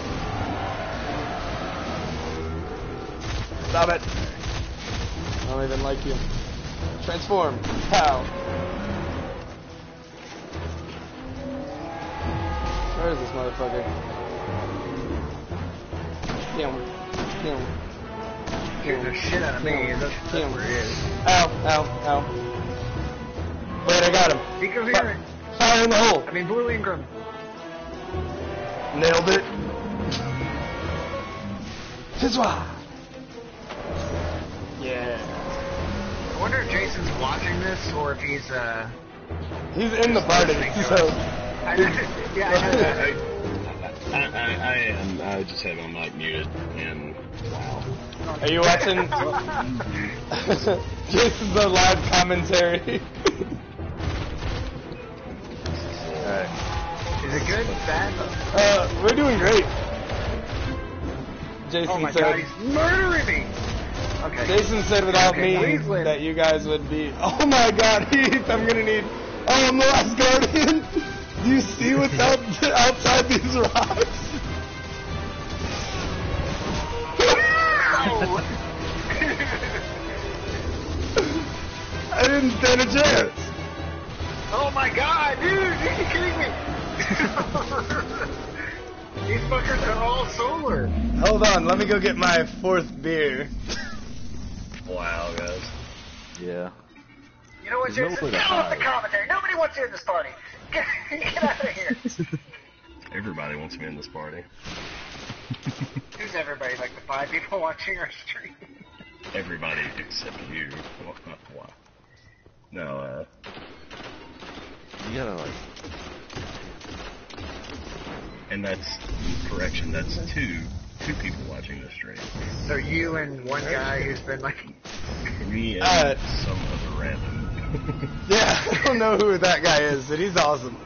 Stop it. I don't even like you. Transform. Pow. Where is this motherfucker? Damn. Damn. Shooting the shit out of me. Damn. That's, that's Damn. where it is. Ow, ow, ow. Wait, I got him. Be coherent. Fire in the hole. I mean, Blue Engram. Nailed it. Fizwa. Yeah. I wonder if Jason's watching this or if he's, uh. He's in the party, so. [laughs] I know, yeah, I know that. [laughs] I, I, I am. I just have my mic muted, and wow. Are you watching? [laughs] Jason's on live commentary. Alright. Is it good? Bad? uh, we're doing great. Jason Oh my said. god, he's murdering me! Okay. Jason said without Okay, me that you guys would be. Oh my god, [laughs] Heath, I'm gonna need. Oh, I'm the last guardian. [laughs] Do you see what's out [laughs] outside these rocks? I didn't stand a chance. oh my god, dude! Are you kidding me? These fuckers are all solar. Hold on, let me go get my fourth beer. Wow, guys. Yeah. You know what, There's Jason? nowhere to Get off the commentary. Nobody wants you in this party. [laughs] Get, get out of here. [laughs] Everybody wants me in this party. [laughs] Who's everybody? Like the five people watching our stream? everybody except you. Well. No, uh, You gotta like. and that's correction. That's two two people watching the stream. So you and one guy who's been like, Me and Uh, some other random. [laughs] Yeah, I don't know who that guy is, but he's awesome.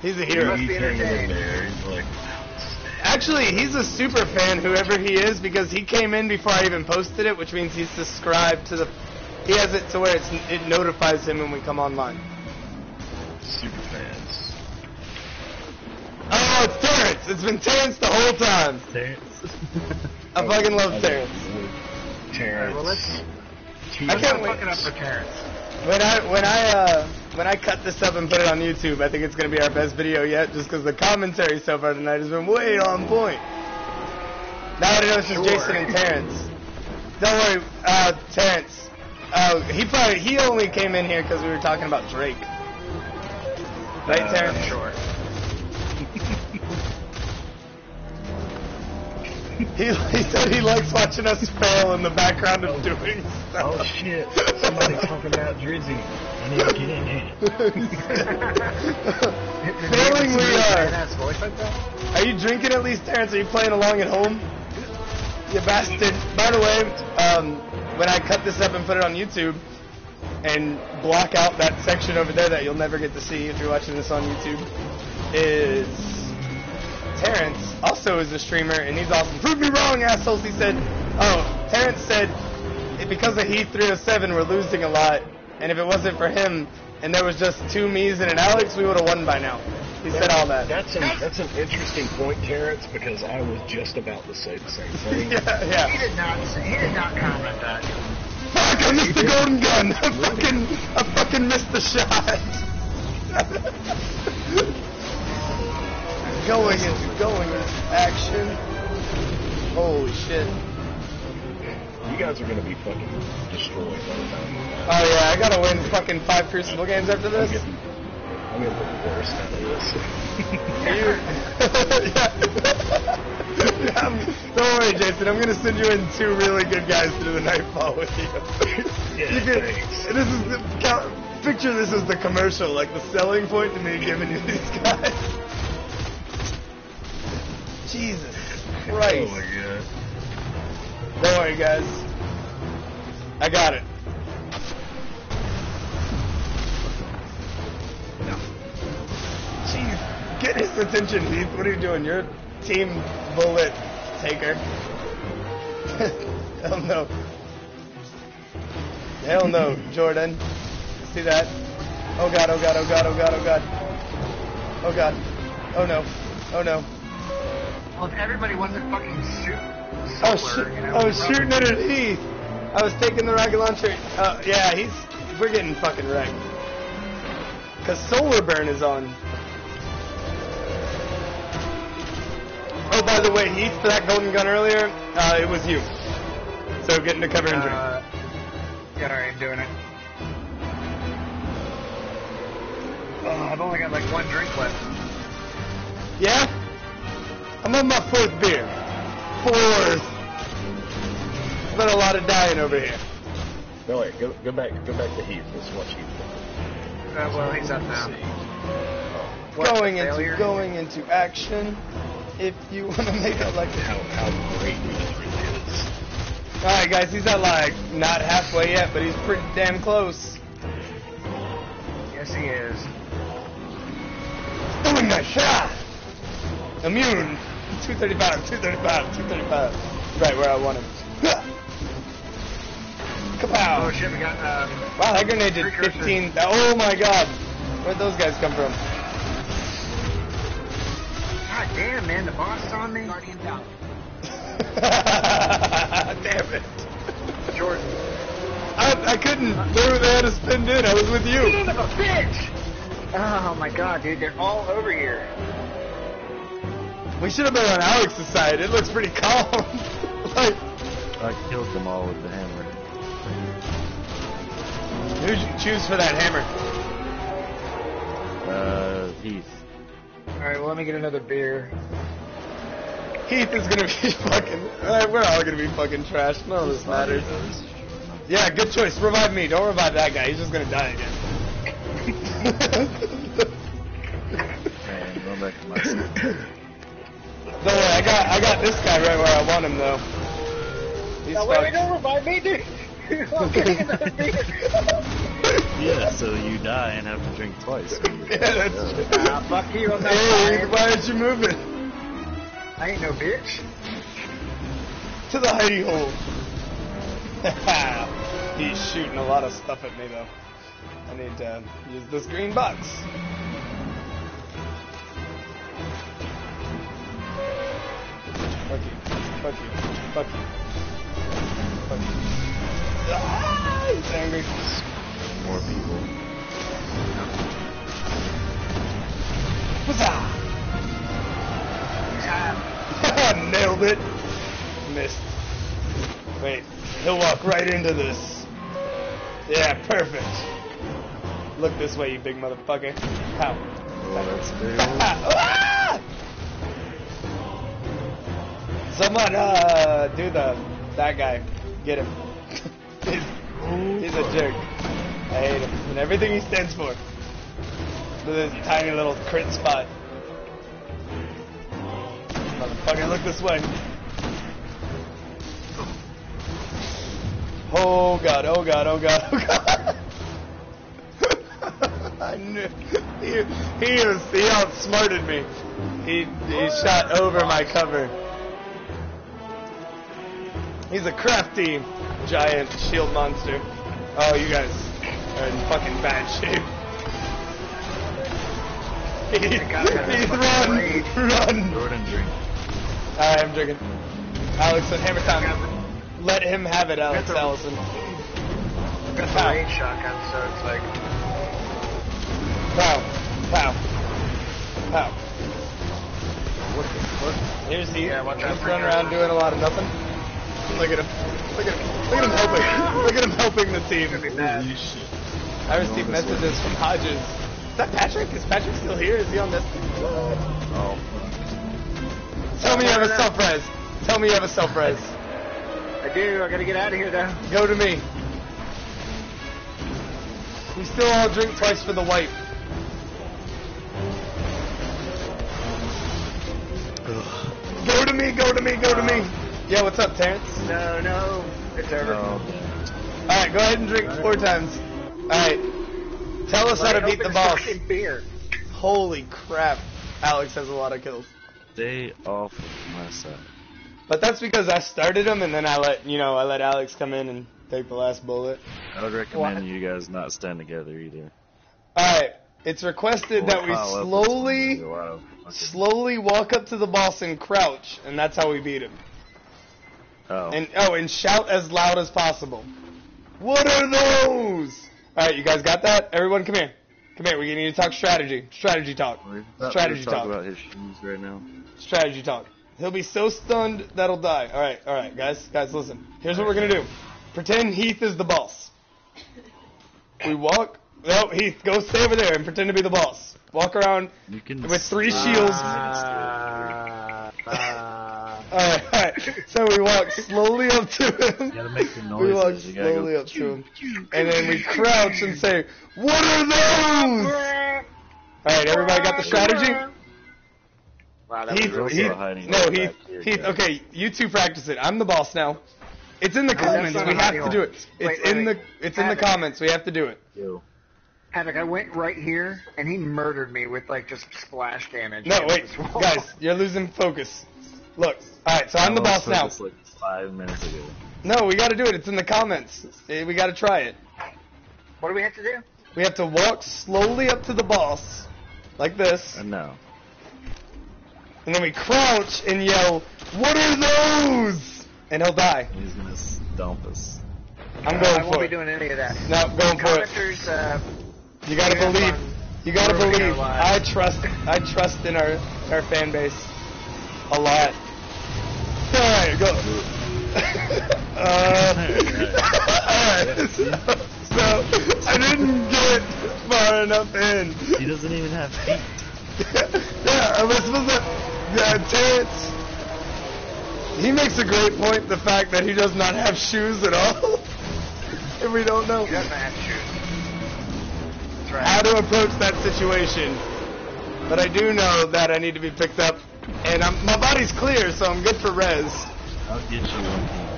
He's a hero. must he be in there. He's like, Actually, he's a super fan, whoever he is, because he came in before I even posted it, which means he's subscribed to the. He has it to where it's, it notifies him when we come online. super fans. Oh, it's Terrence! It's been Terrence the whole time. I fucking love Terrence. Terrence. well, let's- I can't I'm wait. up for Terrence. When I when I uh when I cut this up and put it on YouTube, I think it's gonna be our best video yet, just because the commentary so far tonight has been way on point. Now I know it's just Sure. Jason and Terrence. Don't worry, uh, Terrence. Uh, he probably he only came in here because we were talking about Drake. Right, Uh, Terrence? Sure. He, he [laughs] said he likes watching us fail in the background of doing stuff. Oh shit! Somebody talking about Drizzy. I need to get in here. [laughs] Failing we are. That's voice like that? Are you drinking at least, Terrence? Are you playing along at home? You bastard. By the way, um, when I cut this up and put it on YouTube and block out that section over there that you'll never get to see if you're watching this on YouTube, is Terrence also is a streamer and he's awesome. Prove me wrong, assholes. He said, oh, Terrence said "Eh, because of Heath 307 we're losing a lot, and if it wasn't for him and there was just two me's and an Alex, we would have won by now. He said all that. That's an that's an interesting point, Terrence, because I was just about to say the same thing. [laughs] yeah, He did not. He did not comment that. Fuck! I missed the golden gun. [laughs] I fucking, I fucking missed the shot. [laughs] going into going into action. Holy shit! You guys are gonna be fucking destroyed by the time Oh yeah, I gotta win fucking five Crucible games after this. I'm getting, I'm getting the worst out of this. [laughs] Yeah. I'm- [laughs] um, don't worry, Jason. I'm gonna send you in two really good guys through the nightfall with you. Yeah, You can- thanks. This is the picture. This is the commercial, like the selling point to me giving you these guys. Jesus Oh Christ! my god. Don't worry, guys. I got it. See, get his attention, Heath. What are you doing? You're team bullet taker. [laughs] Hell no. Hell no, Jordan. See that? Oh god, oh god, oh god, oh god, oh god. Oh god. Oh no. Oh no. Well, if everybody wasn't fucking shoot. I was, shoot- you know, I was shooting at Heath. I was taking the rocket launcher. Uh, yeah, he's. We're getting fucking wrecked. Cause solar burn is on. Oh, by the way, Heath, for that golden gun earlier, uh, it was you. So getting into cover. Uh, yeah, alright, doing it. Oh, I've only got like one drink left. Yeah? I'm on my fourth beer. Fourth. I've Been a lot of dying over here. No wait, go go back go back to Heath. Let's watch Heath. Uh, well, he's up now. What, going into failure? going into action. If you want to make it like How how great Heath really is. All right, guys, he's at like not halfway yet, but he's pretty damn close. Yes, he is. Doing that shot. Immune. 235, 235, 235. Right where I want him. [laughs] Oh shit, we got, um, Wow, that grenade did Precursor. 15. Oh my god. Where'd those guys come from? god damn, man, the boss is on me. [laughs] Damn it. Jordan. I, I couldn't. They, were- they had to spin in. I was with you. Son of a bitch! Oh my god, dude, they're all over here. We should have been on Alex's side. It looks pretty calm. [laughs] like, I killed them all with the hammer. who'd you choose for that hammer? Uh, Heath. Alright, well, let me get another beer. Heath is gonna be [laughs] fucking. Uh, we're all gonna be fucking trash. None of this matters. Yeah, good choice. Revive me. Don't revive that guy. He's just gonna die again. Man, [coughs] Don't worry, I got I got this guy right where I want him though. He's No, wait, wait, don't revive me, dude. I'm getting another beer. Yeah, so you die and have to drink twice. [laughs] Yeah, that's true. Ah, fuck you, I'm not Hey, dying. why aren't you moving? I ain't no bitch. To the hidey hole. [laughs] He's shooting a lot of stuff at me though. I need to use this green box. Fuck you. Fuck you. Fuck you. Fuck you. Ah, he's angry. More people. Huzzah! [laughs] Nailed it. Missed. Wait, he'll walk right into this. Yeah, perfect. Look this way, you big motherfucker. How? Oh, that's very Ah! Someone, uh, do the that guy. Get him. [laughs] he's, he's a jerk. I hate him and everything he stands for. With his tiny little crit spot. Motherfucker, look this way. Oh god, oh god, oh god, oh god. [laughs] I knew he, he he outsmarted me. He he shot over my cover. He's a crafty giant shield monster. Oh, you guys are in fucking bad shape. [laughs] He, he's run, run. Jordan drink. Alright, I'm drinking. Alex, and hammer time. Let him have it, Alex Got the- Allison. Got the raid shotgun, so it's like, Pow, pow, pow. What the fuck? Here's he. Yeah, watch out He's for running around doing a lot of nothing. Look at him. Look at him. Look at him helping. [laughs] Look at him helping the team. gonna be bad. I received Going this way. messages from Hodges. Is that Patrick? Is Patrick still here? Is he on this? Oh, Tell me you have a self-res. Tell me you have a self-res. I do, I gotta get out of here though. Go to me. We still all drink twice for the wipe. Go to me, go to me, go to me. Yeah, what's up, Terrence? No, no, it's over. no. Alright, go ahead and drink four times. Alright. Tell us how to beat the boss. Beer. Holy crap. Alex has a lot of kills. Stay off of my side. But that's because I started him and then I let, you know, I let Alex come in and take the last bullet. I would recommend What? you guys not stand together either. Alright. It's requested that we We'll pile up slowly some- a lot of fucking- slowly walk up to the boss and crouch, and that's how we beat him. Oh, And oh, and shout as loud as possible. What are those? All right, you guys got that? Everyone, come here. Come here. We need to talk strategy. Strategy talk. strategy talking talk. about his shoes right now. Strategy talk. He'll be so stunned that'll die. All right, all right, guys, guys, listen. Here's what we're gonna do. Pretend Heath is the boss. We walk. No, Heath, go stay over there and pretend to be the boss. Walk around You can with three shields. All right, all right. So we walk slowly up to him. You gotta make the We walk. You slowly go. up to him, and then we crouch and say, "What are those?" All right, everybody got the strategy? wow, that Heath, We're Heath, hiding no, right Heath, here, Heath. guys. Okay, you two practice it. I'm the boss now. It's in the comments. We have to do it. It's Wait, wait, in the wait. it's in the comments. We have to do it. Yo. Havoc, I went right here, and he murdered me with like just splash damage. No, wait, guys, you're losing focus. Look, all right. So I'm the boss now. focus Like five minutes ago. No, we got to do it. It's in the comments. Eh, We got to try it. What do we have to do? We have to walk slowly up to the boss, like this. And no. And then we crouch and yell, What are those? And he'll die. He's gonna stomp us. I'm I going won't be doing any of that. No, going for it. Commenters, uh, You gotta believe. You gotta believe. I trust. I trust in our our fan base a lot. All right, go. [laughs] uh, alright, so, [laughs] so I didn't get far enough in. He doesn't even have feet. [laughs] yeah, I was supposed to. Yeah, Terrence. He makes a great point. The fact that he does not have shoes at all. and we don't know He doesn't have to shoot. That's right. how to approach that situation. But I do know that I need to be picked up, and I'm, my body's clear, so I'm good for res. I'll get you.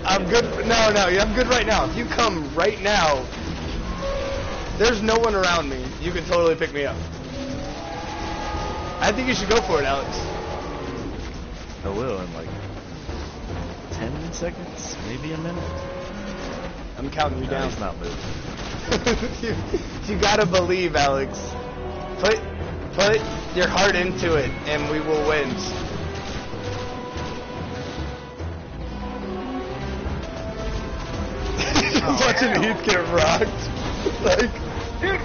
I'm good. For, no, no, I'm good right now. If you come right now, there's no one around me. You can totally pick me up. I think you should go for it, Alex. I will in like 10 seconds, maybe a minute. I'm counting you No, down. he's not moving. [laughs] you, you gotta believe, Alex. Put put your heart into it, and we will win. Just [laughs] watching hell. Heath get rocked. [laughs] like, Dude,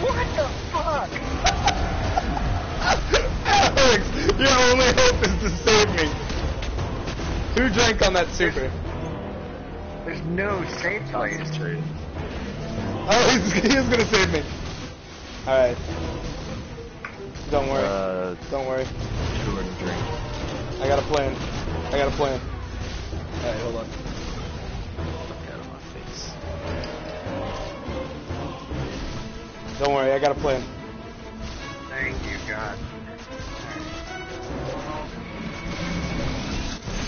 what the fuck? [laughs] Alex, your only hope is to save me. Who drank on that super? There's no safe place. Concentrated. Oh, he's, he is gonna save me. Alright. Don't worry. Uh, Don't worry. Jordan drink. I got a plan. I got a plan. Alright, hold on. Don't worry, I got a plan. Thank you, God.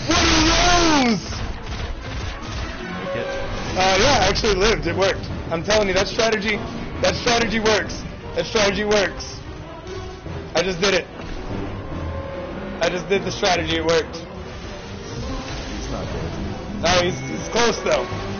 What are those? Uh, yeah, I actually lived. It worked. I'm telling you, that strategy, that strategy works. That strategy works. I just did it. I just did the strategy. It worked. He's not dead. No, he's, he's close though.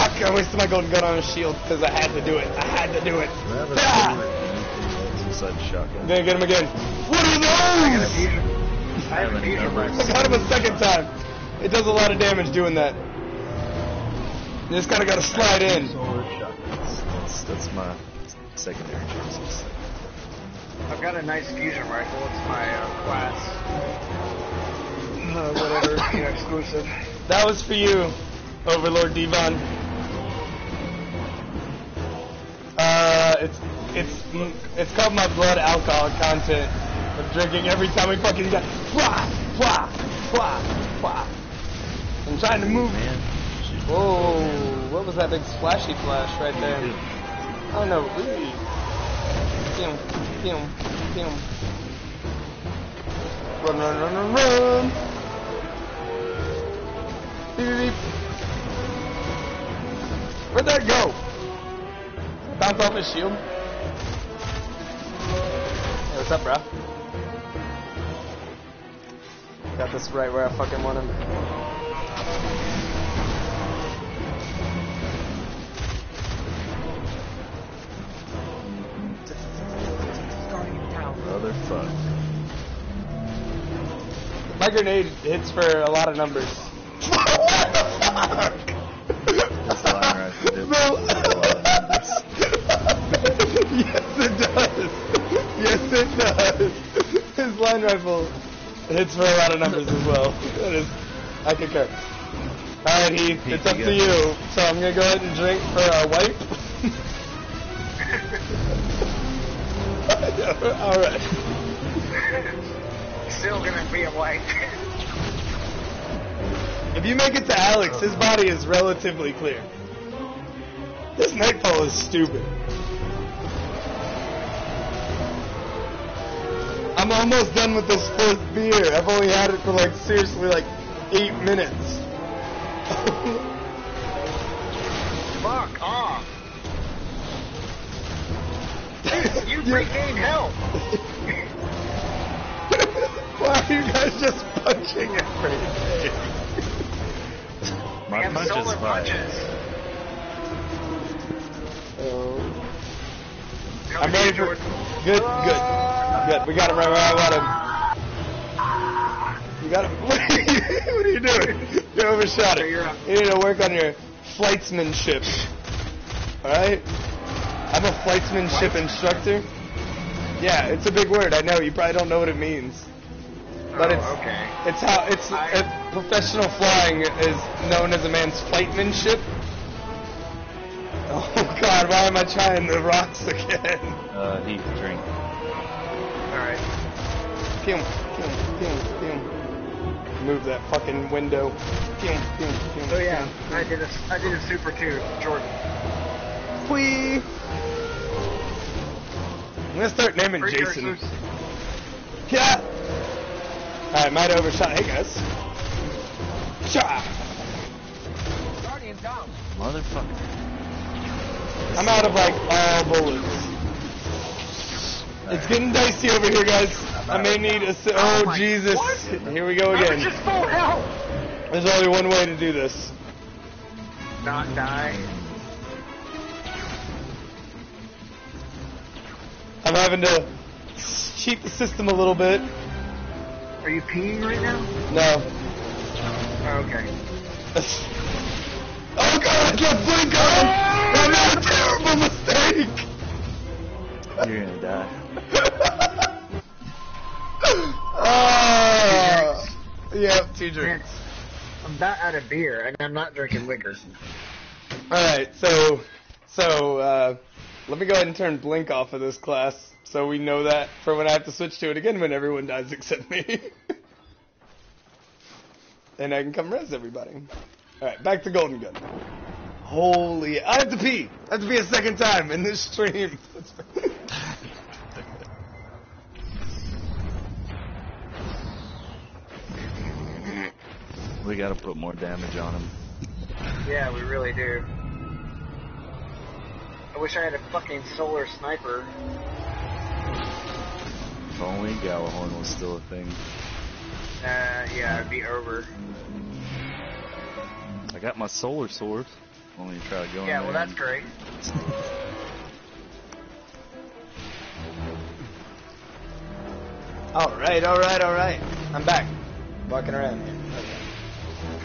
Fuck! I wasted my golden gun on his shield because I had to do it. I had to do it. Do I have a Ah! favorite anything else besides I'm shotgun? gonna get him again. What are I got a those? fusion. I have a How many fusion numbers? I rifle. got him a second time. It does a lot of damage doing that. You just kinda gotta slide in. Solar shotguns. That's, that's my secondary choices. I've got a nice fusion rifle. It's my uh, class. Uh, whatever, [coughs] you know, exclusive. That was for you, Overlord Devon. Uh, it's it's it's called my blood alcohol content. I'm drinking every time we fucking got wah wah wah wah. I'm trying to move. Man. Whoa! What was that big splashy flash right there? Oh no! Ooh. Pew, pew, pew. Run, run, run, run, run! Beep, beep, beep. Where'd that go? Bounce off his shield. Hey, what's up, bro? Got this right where I fucking want him. Motherfucker. My grenade hits for a lot of numbers. Rifle hits for a lot of numbers as well. That is, I concur. All right, Heath, Heath, it's up to you. So I'm gonna go ahead and drink for uh, a wipe. [laughs] All right. Still gonna be a wipe. If you make it to Alex, his body is relatively clear. This nightfall is stupid. I'm almost done with this fourth beer. I've only had it for like seriously like eight minutes. [laughs] Fuck off. You [laughs] regained health. [laughs] Why are you guys just punching everything? My We have punch is solar fire. punches. Oh. I'm ready for Jordan. good, good, ah. Good. We got him right where I want him. You got him. [laughs] What are you, what are you doing? You overshot it. you're up. You need to work on your flightsmanship. All right. I'm a flightsmanship instructor. Yeah, it's a big word. I know. You probably don't know what it means. But oh, it's okay. it's how it's I- uh, professional flying is known as a man's flightmanship. Oh God, why am I trying the rocks again? Uh, Heath, drink. All right. Pew, pew, pew, pew. move that fucking window. Oh yeah, I did a I did a super too, Jordan. Whee! I'm gonna start naming Jason. Precursors. Yeah! Alright, might have overshot. Hey guys. Shot! Motherfucker. I'm out of like all bullets. It's getting dicey over here, guys. I may need a. Oh Oh, Jesus. what? Here we go I again. just full health. There's only one way to do this. Not die. I'm having to cheat the system a little bit. Are you peeing right now? No. Oh, okay. [laughs] Oh god, I left blink on! Oh! That was a terrible mistake! You're gonna die. Oh, yep, two drinks. I'm about out of beer, and I'm not drinking liquor. Alright, so, so, uh, let me go ahead and turn blink off of this class, so we know that for when I have to switch to it again when everyone dies except me. [laughs] and I can come res everybody. Alright, back to Golden Gun. Holy, I have to pee! I have to pee a second time in this stream. [laughs] We gotta put more damage on him. Yeah, we really do. I wish I had a fucking solar sniper. If only Gjallarhorn was still a thing. Uh, yeah, it'd be over. I got my solar sword. Only try to go Yeah, well, there that's great. alright, alright, alright. I'm back. Walking around here.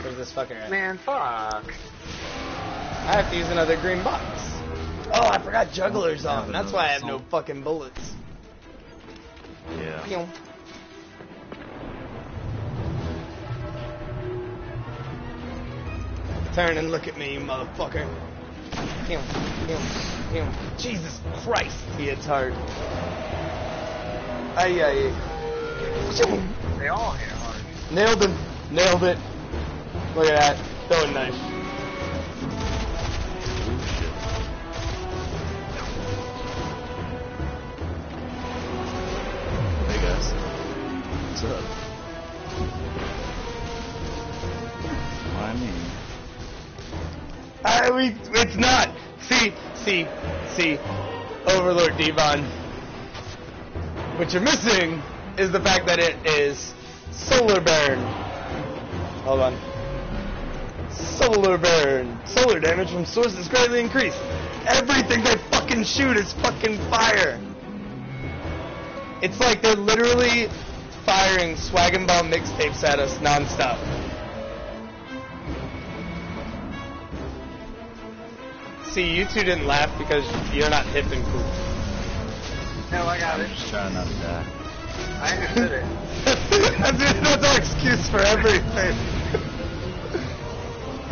Okay. Where's this fucker at? Man, fuck. I have to use another green box. Oh, I forgot jugglers Have on. That's why I have no fucking bullets. Yeah. Pew. Turn and look at me, you motherfucker. Pew, pew, pew. Jesus Christ, he hits hard. Ay, ay. Shoo. They all hit hard. Nailed him. Nailed it. Look at that. Throwing knife. Hey guys. What's up? Why me? I, we, it's not. See, see, see. Overlord Devon. What you're missing is the fact that it is solar burn. Hold on. Solar burn. Solar damage from sources greatly increased. Everything they fucking shoot is fucking fire. It's like they're literally firing swag and bomb mixtapes at us nonstop. See, you two didn't laugh because you're not hip and cool. No, I got I'm it. just trying not to die. I understood it. [laughs] that's, it, that's our excuse for everything.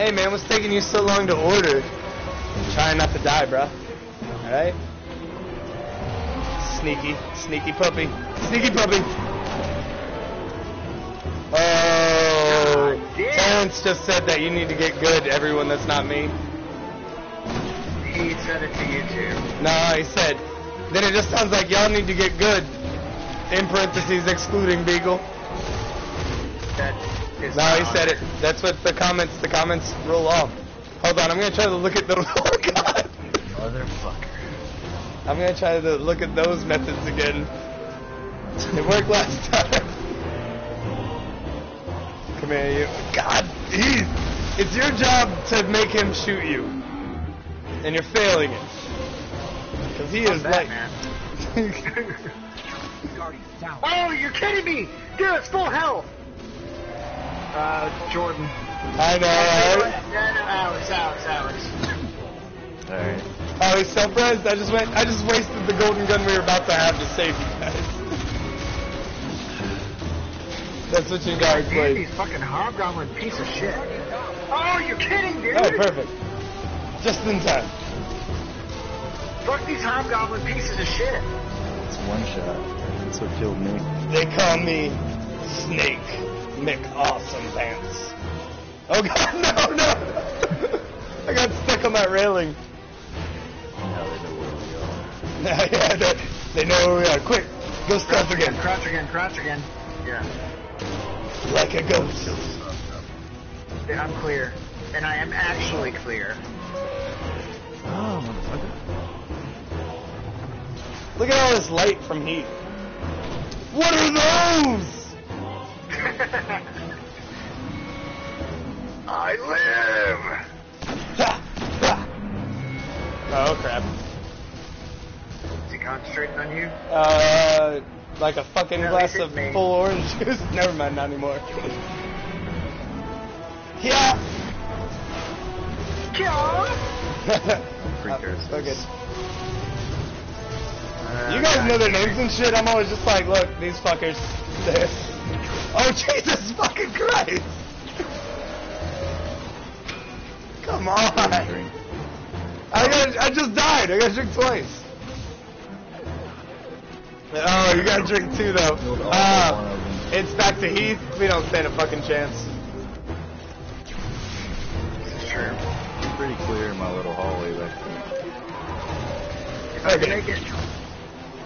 Hey man, what's taking you so long to order? Trying not to die, bruh. Alright? Sneaky, sneaky puppy. Sneaky puppy. Oh. Terrence just said that you need to get good, everyone that's not me. He said it to you too. No, he said. Then it just sounds like y'all need to get good. In parentheses, excluding Beagle. That is No, he said it. That's what the comments. The comments roll off. Hold on, I'm gonna try to look at those. [laughs] Oh God. Motherfucker. I'm gonna try to look at those methods again. It worked last time. Come here, you. God, he's. It's your job to make him shoot you, and you're failing it. Cause he is like. [laughs] Oh, you're kidding me! Dude, it's full health! Uh, Jordan. I know, right? No, no, Alex, Alex, Alex. Alright. Oh, he's self-resed? I just went, I just wasted the golden gun we were about to have to save you guys. [laughs] That's what you guys Dude, played. he's fucking hobgoblin piece of shit. Oh, you're kidding, dude! Oh, perfect. Just in time. Fuck these hobgoblin pieces of shit. It's one shot. That's what killed me. They call me Snake. Mick Awesome Pants. Oh god, [laughs] no, no! I got stuck on that railing. Now they know where we are. [laughs] yeah, they, they know where we are. Quick, go stealth Crouch again, again. crouch again, crouch again. Yeah. Like a ghost. Yeah, I'm clear. And I am actually clear. Oh, motherfucker. Look at all this light from heat. What are those? I live! Oh crap. Is he concentrating on you? Uh, like a fucking No, glass of me. full orange juice. [laughs] Never mind, not anymore. yeah. Precursors. [laughs] so good. Uh, You guys know their names and shit. I'm always just like, look, these fuckers. [laughs] Oh Jesus fucking Christ! Come on! I got, I just died. I got to drink twice. Oh, you got to drink two though. Killed all but one of them. it's back to Heath. We don't stand a fucking chance. This is. It's pretty clear in my little hallway back there. I can Okay. make it.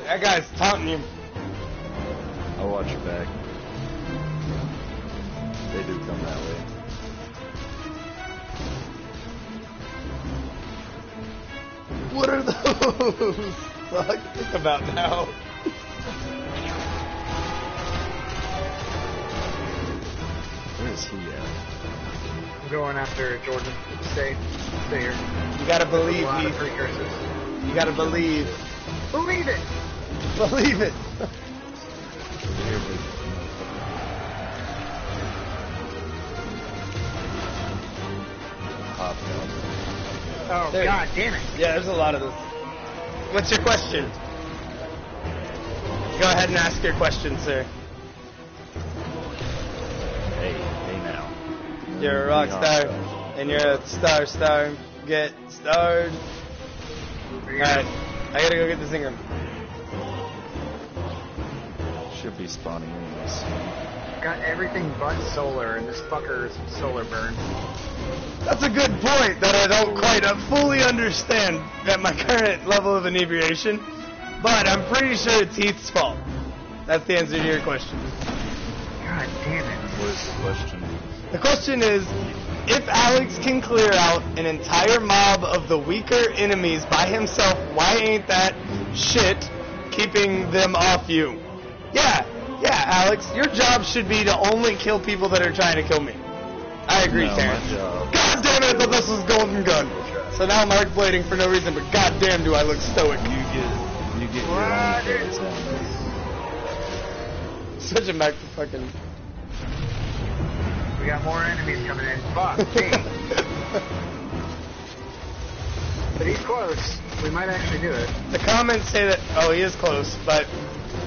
That guy's taunting you. I'll watch your back. They do come that way. What are those? [laughs] Fuck, think about now. Where is he at? I'm going after Jordan. Stay, stay here. You gotta believe, lot of Heath. precursors. You gotta believe. Believe it! Believe it. [laughs] Oh, There- god damn it. Yeah, there's a lot of this. What's your question? Go ahead and ask your question, sir. Hey, hey now. You're a rock Yeah. star, and you're a star star. Get starred. Alright, I gotta go get the singer. Should be spawning anyways. Got everything but solar, and this fucker's solar burn. That's a good point that I don't quite uh, fully understand at my current level of inebriation, but I'm pretty sure it's Heath's fault. That's the answer to your question. God damn it. What is the question? The question is, if Alex can clear out an entire mob of the weaker enemies by himself, why ain't that shit keeping them off you? Yeah, yeah, Alex, your job should be to only kill people that are trying to kill me. I agree, no, Terrence. my job. God damn it, I thought this was Golden Gun. So now I'm arc blading for no reason, but god damn do I look stoic. You get, you get your own kills. Such a Mac fucking. We got more enemies coming in. Fuck [laughs] me. But he's close. We might actually do it. The comments say that, oh, he is close, but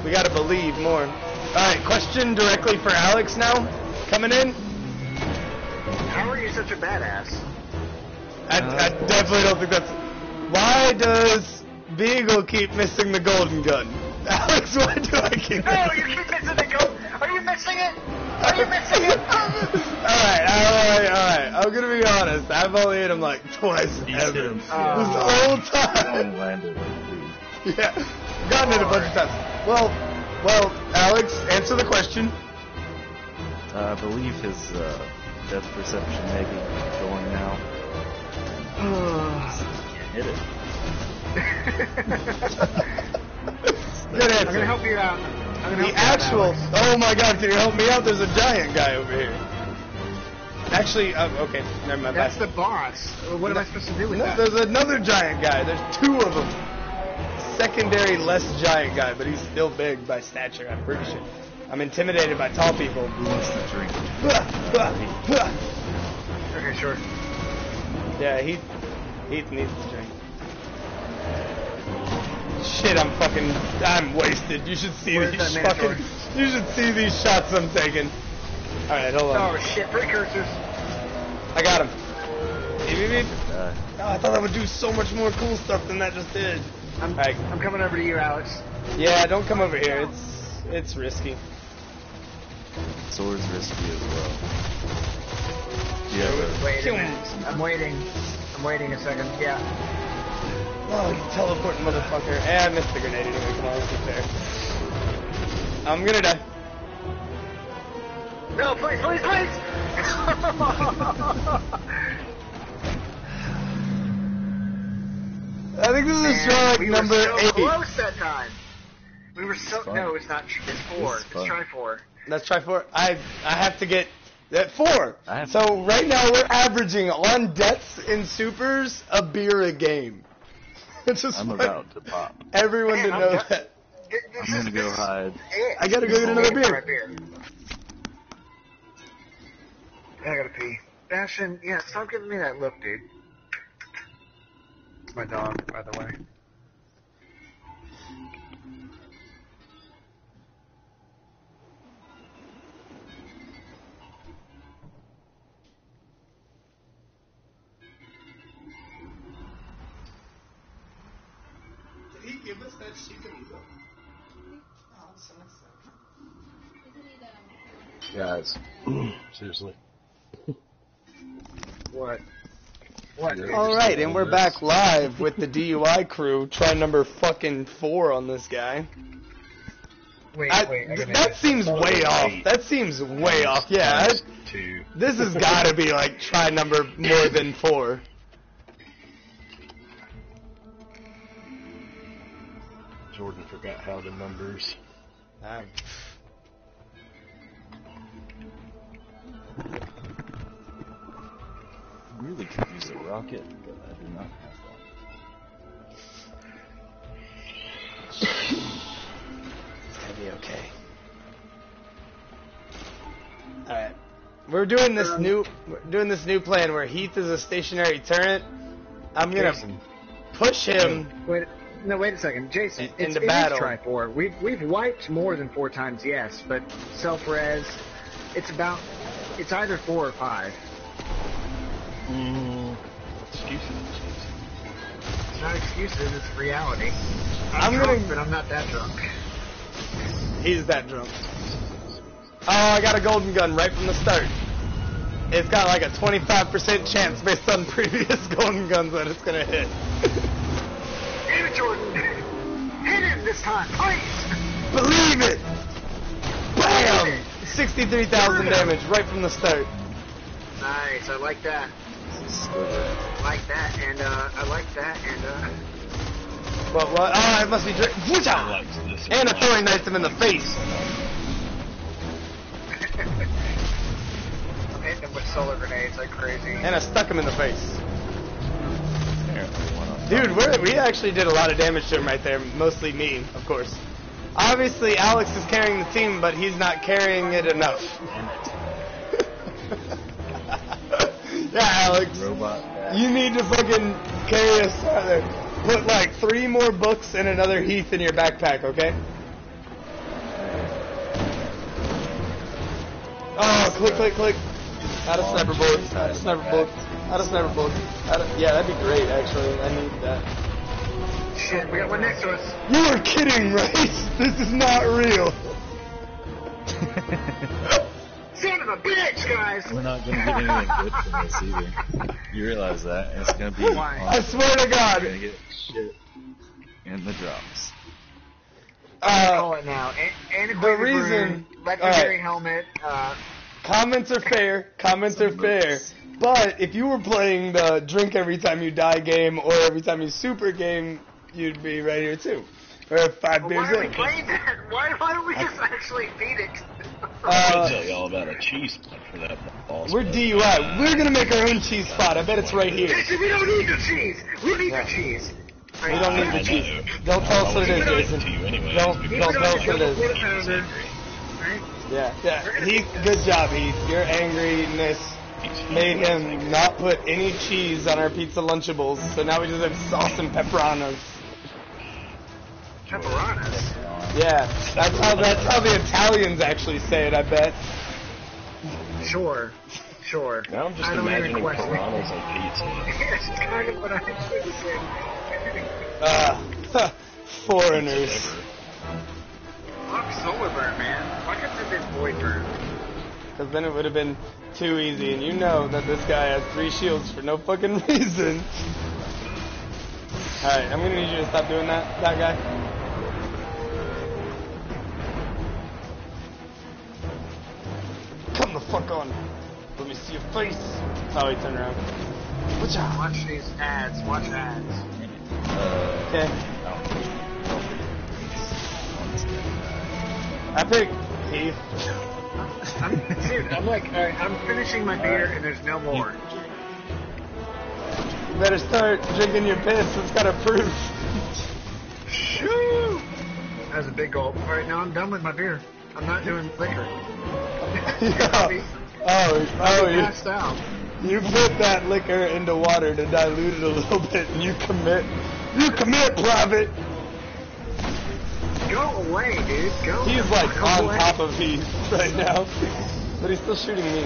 we gotta believe more. Alright, question directly for Alex now. Coming in. How are you such a badass? I, I definitely don't think that's. Why does Beagle keep missing the golden gun? [laughs] Alex, why do I keep Oh, you keep missing the goat. Are you missing it? Are you missing it? [laughs] alright, alright, alright. I'm gonna be honest. I've only hit him like twice He's ever. hit him. This Oh. whole time. landed like three. [laughs] yeah. Gotten it a bunch of times. Well, well, Alex, answer the question. Uh, I believe his uh, depth perception may be going now. Can't [sighs] hit it. [laughs] Good I'm gonna help you out. I'm gonna The help you out, actual. Oh my god, can you help me out? There's a giant guy over here. Actually, uh, okay, never mind. That's bye. the boss. What am I supposed to do with No, that? there's another giant guy. There's two of them. Secondary, less giant guy, but he's still big by stature. I'm pretty sure. I'm intimidated by tall people. Who wants to drink? Okay, sure. yeah, Heath. Heath needs to drink. Shit, I'm fucking. I'm wasted. You should see Where's these fucking. Minotaur? You should see these shots I'm taking. All right, hold on. Oh shit, precursors. I got him. Beep, beep, beep. Uh, Oh, I thought that would do so much more cool stuff than that just did. I'm, Alright. I'm coming over to you, Alex. Yeah, don't come over here. It's it's risky. sword's risky as well. Yeah, Wait a minute. I'm waiting. I'm waiting a second. Yeah. Oh, you teleporting motherfucker. Eh, I missed the grenade anyway. Come on, let's get there. I'm gonna die. No, please, please, please! [laughs] [laughs] I think this is Man, strike we number were so eight. close that time. We were so no, it's not. It's four. This is It's try four. Let's try four. I I have to get that four. I have- So right now we're averaging on deaths in supers a beer a game. [laughs] It's just I'm want about to pop. everyone Man, to I'm know done. that. Th- this I'm gonna go hide. it. I gotta go get another beer. Beer. I gotta pee. Bastion, yeah, stop giving me that look, dude. It's my dog, by the way. Did he give us that chicken Guys, [clears throat] seriously. What? What? All right, and we're back live with the DUI crew. Try number fucking four on this guy. Wait, I, wait, I th- that seems way off. That seems way off. Yeah, I, two. this has got to be like try number more than four. Jordan forgot how the numbers. Um, Really could use a rocket, but I do not have one. It's gonna be okay. Alright. We're doing this new we're doing this new plan where Heath is a stationary turret. I'm gonna Jason. push him Wait, no, wait a second, Jason. In- it's, into it is battle. try four. We've we've wiped more than four times, yes, but self res, it's about, it's either four or five. Mm, excuses. It's not excuses, it's reality. I'm I'm, gonna- drunk, but I'm not that drunk. He's that drunk. Oh, I got a golden gun right from the start. It's got like a 25% chance based on [laughs] previous golden guns that it's gonna hit. Damn it, Jordan! Hit him this time, please! Believe it! Bam! 63,000 damage right from the start. Nice, I like that. Sliver. I like that, and uh, I like that, and uh, What, what? Oh, it must be. Dr- Watch I out! like this. And a throwing knife him in the face. [laughs] I'm hitting him with solar grenades like crazy. And I stuck him in the face. Apparently one on Dude, we're, we actually did a lot of damage to him right there. Mostly me, of course. Obviously, Alex is carrying the team, but he's not carrying it enough. Yeah, Alex. robot. back. You need to fucking carry us farther. Put like three more books and another Heath in your backpack, okay? Oh, click, click, click. Out of sniper bullets. Out of sniper bullets. Out of sniper bullets. Out of, yeah, that'd be great, actually. I need that. Shit, we got one next to us. You are kidding, right? [laughs] This is not real. [laughs] Son of a bitch, guys! We're not gonna get anything good from this either. You realize that? It's gonna be. Why? I swear to We're gonna God. get shit in the drops. Call Uh, it now. A- antiquated the reason- rune, legendary alright. helmet. Uh, comments are fair. Comments are fair. books. But if you were playing the drink every time you die game or every time you super game, you'd be right here too. Or five but beers why are we in. playing that? Why, why don't we just [laughs] actually beat it? I'll Uh, tell you all about a cheese spot for that boss. we're fight. DUI. We're gonna make our own cheese spot. I bet it's right here. Jason, we don't need the cheese. We need Yeah. the cheese. We don't need I the cheese. know. Don't tell us I what it is, Jason. give it to you anyways, Don't- because don't tell us what it is. gonna Quarter pounder. be Right? Yeah, yeah. Heath, good job, Heath. Your angriness made him not put any cheese on our pizza Lunchables, so now we just have sauce and pepperonis. Pepperonis. Yeah, that's how that's how the Italians actually say it. I bet. Sure. Sure. Now I'm just I don't even imagining question piranhas on pizza. [laughs] It's kind of what I should say. [laughs] Uh, foreigners. Ever. Fuck solar burn, man. Why can't it be void burn? because then it would have been too easy. And you know that this guy has three shields for no fucking [laughs] reason. All right, I'm gonna need you to stop doing that, that guy. Come the fuck on. Let me see your face. Oh, he turn around. Watch out. Watch these ads. Watch ads. Uh, Okay. I don't think- I don't think it's- it's gonna I picked Heath. I'm, dude, I'm like, all right, I'm finishing my beer and there's no more. You better start drinking your piss. It's got a proof. Shoo! That was a big gulp. All right, now I'm done with my beer. I'm not doing liquor. [laughs] Yeah. Oh, oh, you, passed out. you put that liquor into water to dilute it a [laughs] little bit, and you commit. You commit, private. Go away, dude. Go. He's like fuck on away. top of Heath [laughs] right now, but he's still shooting me.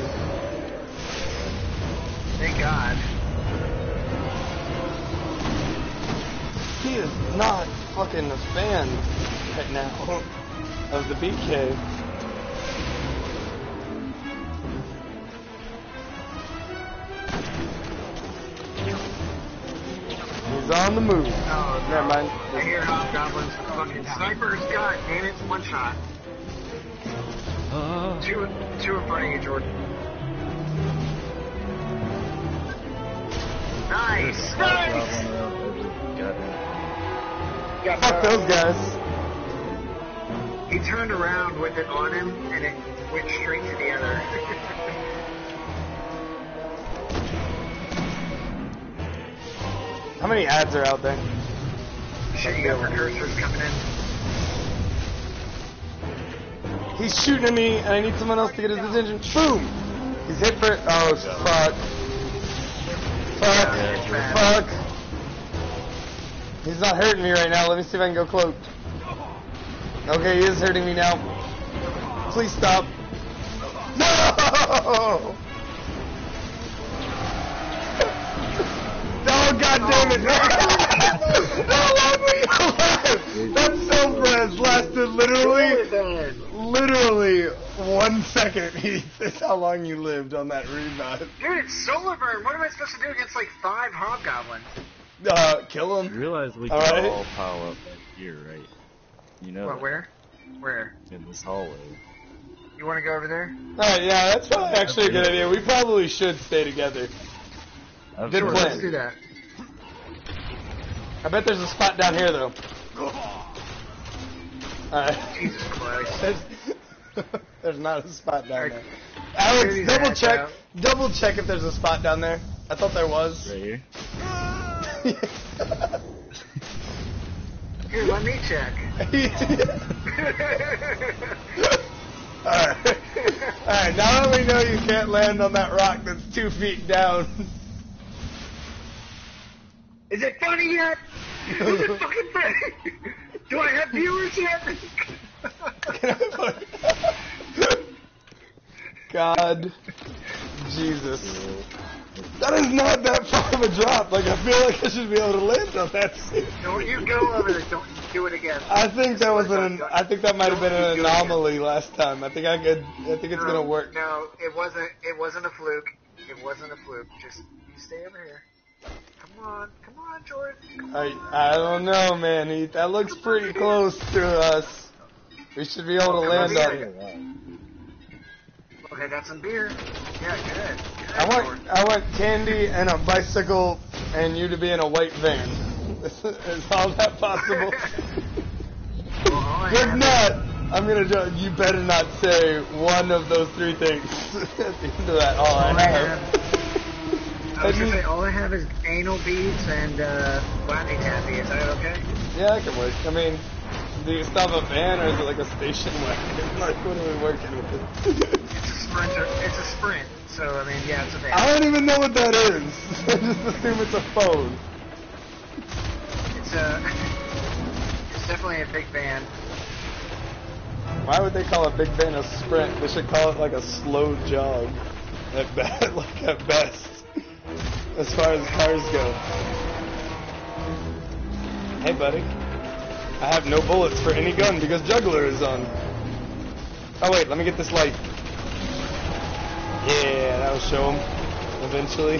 Thank God. He is not fucking a fan right now of the BK. He's on the move. Oh, Never mind. I hear hobgoblins. Fucking snipers. God damn it. One shot. Uh, Two, two in front of you, Jordan. Nice. Nice. got Got Fuck those guys. He turned around with it on him, and it went straight to the other. [laughs] How many ads are out there? You got precursors coming in. He's shooting at me, and I need someone else to get his attention. Boom! He's hit for. Oh, fuck. Fuck. Yeah. Fuck. He's not hurting me right now. Let me see if I can go cloaked. Okay, he is hurting me now. Please stop. No! [laughs] Oh, god damn it! No, let me alive! That soul blast lasted literally literally one second, [laughs] Heath. That's how long you lived on that revive. Dude, it's solar burn. What am I supposed to do against like five hobgoblins? Uh, kill You realize we All can right. all pile up here, right? You know What? that, Where? Where? in this hallway. You want to go over there? Alright, yeah, that's probably actually a good idea. We probably should stay together. I've Good Sure, plan. let's do that. I bet there's a spot down here, though. Alright. Jesus Christ. There's, [laughs] there's not a spot down there. Alex, double check. out. Double check if there's a spot down there. I thought there was. Right here. Here, let me check. [laughs] Alright. Alright, now that we know you can't land on that rock that's two feet down. Is it funny yet? Is it fucking funny? [laughs] Do I have viewers yet? Can I put- God. Jesus. That is not that far of a drop. Like, I feel like I should be able to land on that. Don't you go over there. Don't you do it again. I think that was an. I think that might have been an Don't do it again. anomaly last time. I think I could. I think it's no, gonna work. No, it wasn't. It wasn't a fluke. It wasn't a fluke. Just you stay over here. Come on, come on, Jordan. Come I on. I don't know, man. He, that looks pretty close to us. We should be able to land on it. Okay, got some beer. Yeah, good. good I want Jordan. I want candy and a bicycle and you to be in a white van. Is, [laughs] is all that possible? Well, all I If have- not, I'm gonna. You better not say one of those three things [laughs] at the end of that. Oh, all All I I have. I was I gonna say all I have is anal beads and uh, latte taffy. Is that okay? Yeah, it can work. I mean, do you still have a van or is it like a station wagon? [laughs] Like, what are we working with? It's a sprinter. It's a sprint. So I mean, yeah, it's a van. I don't even know what that is. [laughs] I just assume it's a phone. It's a. [laughs] It's definitely a big van. Why would they call a big van a sprint? They should call it like a slow jog. At best, like at best, as far as cars go. Hey, buddy. I have no bullets for any gun because juggler is on. Oh wait, let me get this light. Yeah, that'll show him eventually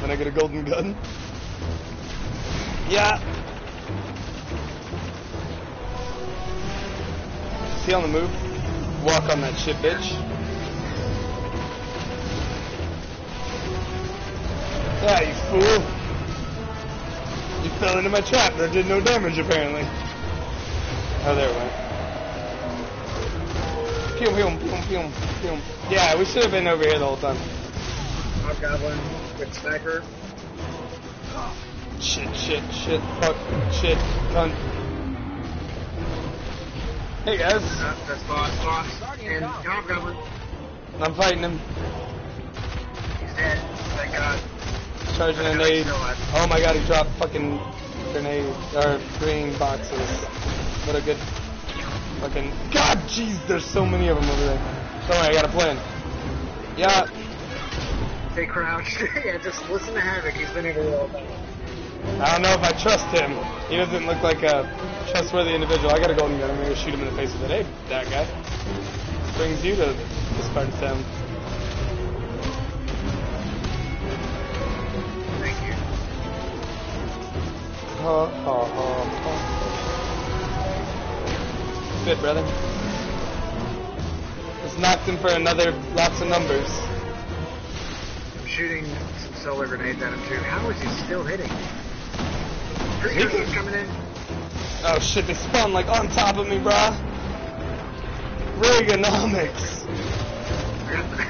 when I get a golden gun. Yeah. Is he on the move? Walk on that shit, bitch. Yeah, you fool. You fell into my trap. That did no damage, apparently. Oh, there it went. Pew, pew, pew, pew, pew. Yeah, we should have been over here the whole time. Hobgoblin with sniper. Shit, shit, shit, fuck, shit, run. Hey guys, Uh, that's boss, boss, and Hobgoblin. I'm fighting him. Charging a nade. Oh my god, he dropped fucking grenade, or green boxes. What a good fucking, god jeez, there's so many of them over there. Don't I got a plan. Yeah, They crouched. [laughs] yeah, just listen to Havoc. He's been here all day. I don't know if I trust him. He doesn't look like a trustworthy individual. I got a golden gun. I'm gonna shoot him in the face with it. Hey, that guy. Brings you to this part of town. Ha, ha, ha, ha. Good, brother. Just knocked him for another lots of numbers. I'm shooting some solar grenades at him too. How is he still hitting? He Precursors coming in. Oh shit, they spawned like on top of me, brah. Reaganomics. I got the,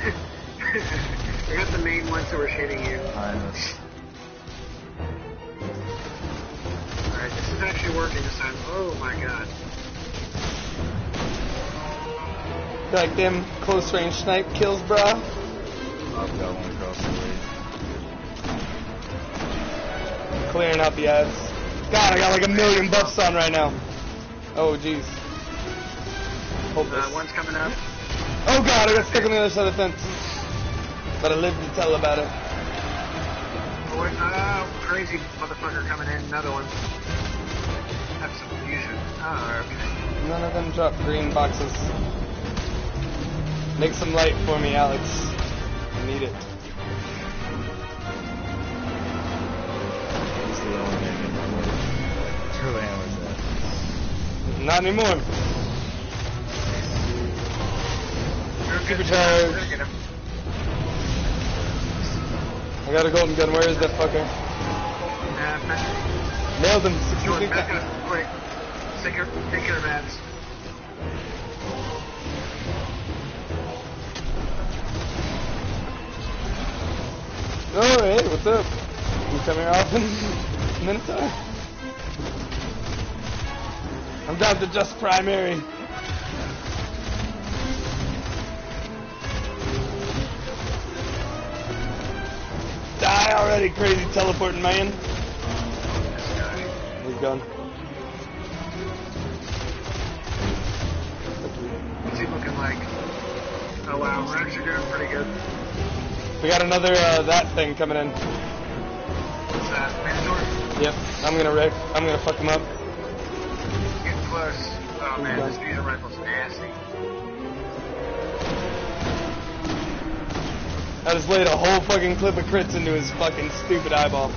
[laughs] I got the main ones that were hitting you. Behind us. Is actually working this time. Oh my god. Like them close range snipe kills, brah. I've got one across the way. Clearing out the ads. God, I got like a million buffs on right now. Oh jeez. Hold Uh, one's coming up. Oh god, I got stuck on the other side of the fence. But I lived to tell about it. Oh, wait, oh, crazy motherfucker coming in. Another one. None of them drop green boxes. Make some light for me, Alex. I need it. He's the only man in the way. Two hammers at. Not anymore. Super charge. I got a golden gun. Where is that fucker? Nailed him. 60 Take care, take care Mads. Oh, hey, what's up? You coming often? Minotaur? I'm down to just primary. Die already, crazy teleporting man. He's gone. What's he looking like? Oh wow, we're actually doing pretty good. We got another uh, that thing coming in. What's that? Minotaur? Yep, I'm gonna wreck. I'm gonna fuck him up. Getting close. Oh man, this fusion rifle's nasty. I just laid a whole fucking clip of crits into his fucking stupid eyeball.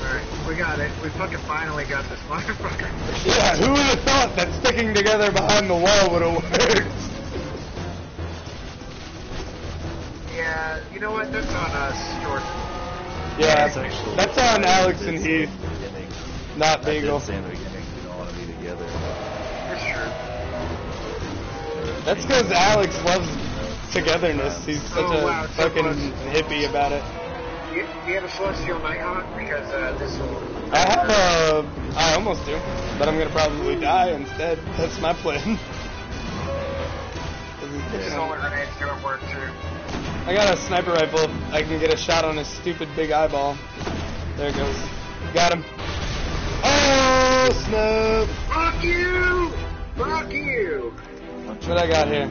Alright, we got it. We fucking finally got this motherfucker. [laughs] Yeah, who would have thought that sticking together behind the wall would have [laughs] worked? Yeah, you know what? That's on uh, us, Jordan. Yeah, That's actually. that's on Alex and say Heath, in the beginning. not I did Beagle. say in the beginning we don't want to be together. It's true. That's because Alex loves togetherness. He's such Oh, a wow, so fucking close. hippie about it. You, you have a Celestial Nighthawk? Because uh, this will... I have a. I almost do, but I'm gonna probably die instead. That's my plan. 'Cause he's The picking solar on- grenades doing work too. I got a sniper rifle. I can get a shot on his stupid big eyeball. There it goes. Got him. Oh snap! Fuck you! Fuck you! What I got here?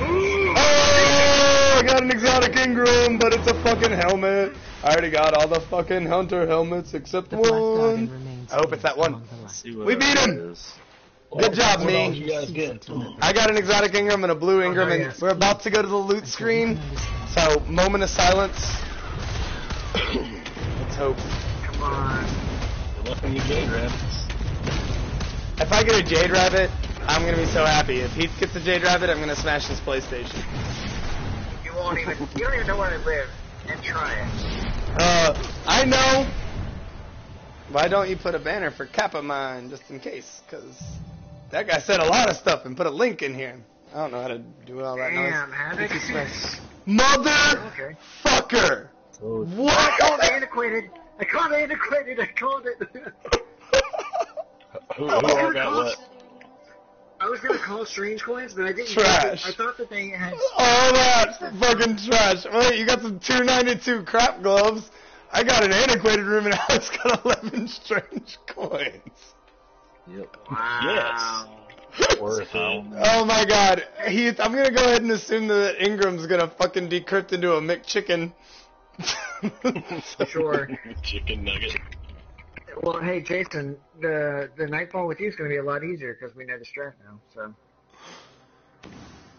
Oh, I got an exotic Engram, but it's a fucking helmet. I already got all the fucking hunter helmets except The one. I hope it's that one. among the light. See what We beat him! is. Good job, What all did you me. I got an exotic Engram and a blue Engram, Oh, and we're about to go to the loot screen. So, moment of silence. [coughs] Let's hope. Come on. Good luck on your Jade Rabbits. If I get a Jade Rabbit, I'm gonna be so happy. If Heath gets a Jade Rabbit, I'm gonna smash his PlayStation. You won't even. You don't even know where I live. And try it. Uh, I know. Why don't you put a banner for Kappa Mine just in case? Because that guy said a lot of stuff and put a link in here. I don't know how to do it all that Damn, noise. Havoc. Mother okay. fucker! I What? called it antiquated. I called it antiquated. I called it. Who, who I was all got call- what? I was gonna call strange coins, but I didn't. Trash. I thought that they had. All that fucking trash. Wait, you got some 292 crap gloves. I got an antiquated rune and Alex got 11 strange coins. Yep. Wow. Worth it. Oh my god. Heath, I'm gonna go ahead and assume that Engram's gonna fucking decrypt into a McChicken. [laughs] Sure. Chicken nugget. Well, hey Jason, the the nightfall with you is gonna be a lot easier because we know the strat now. So.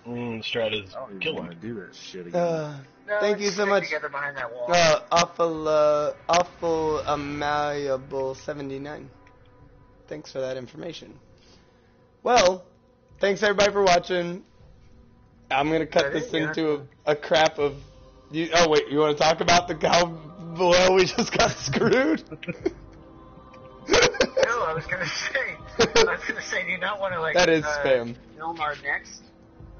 Mm, Strat is I don't killing want to do that shit again. Uh, No, Thank you so much. Together behind that wall. uh, awful, uh, awful, uh, malleable 79. Thanks for that information. Well, thanks everybody for watching. I'm gonna cut this is, yeah. into a, a crap of. You, oh wait, you want to talk about the how well we just got [laughs] screwed? no, I was gonna say. I was gonna say, do you not want to like? That is uh, spam. Film our next,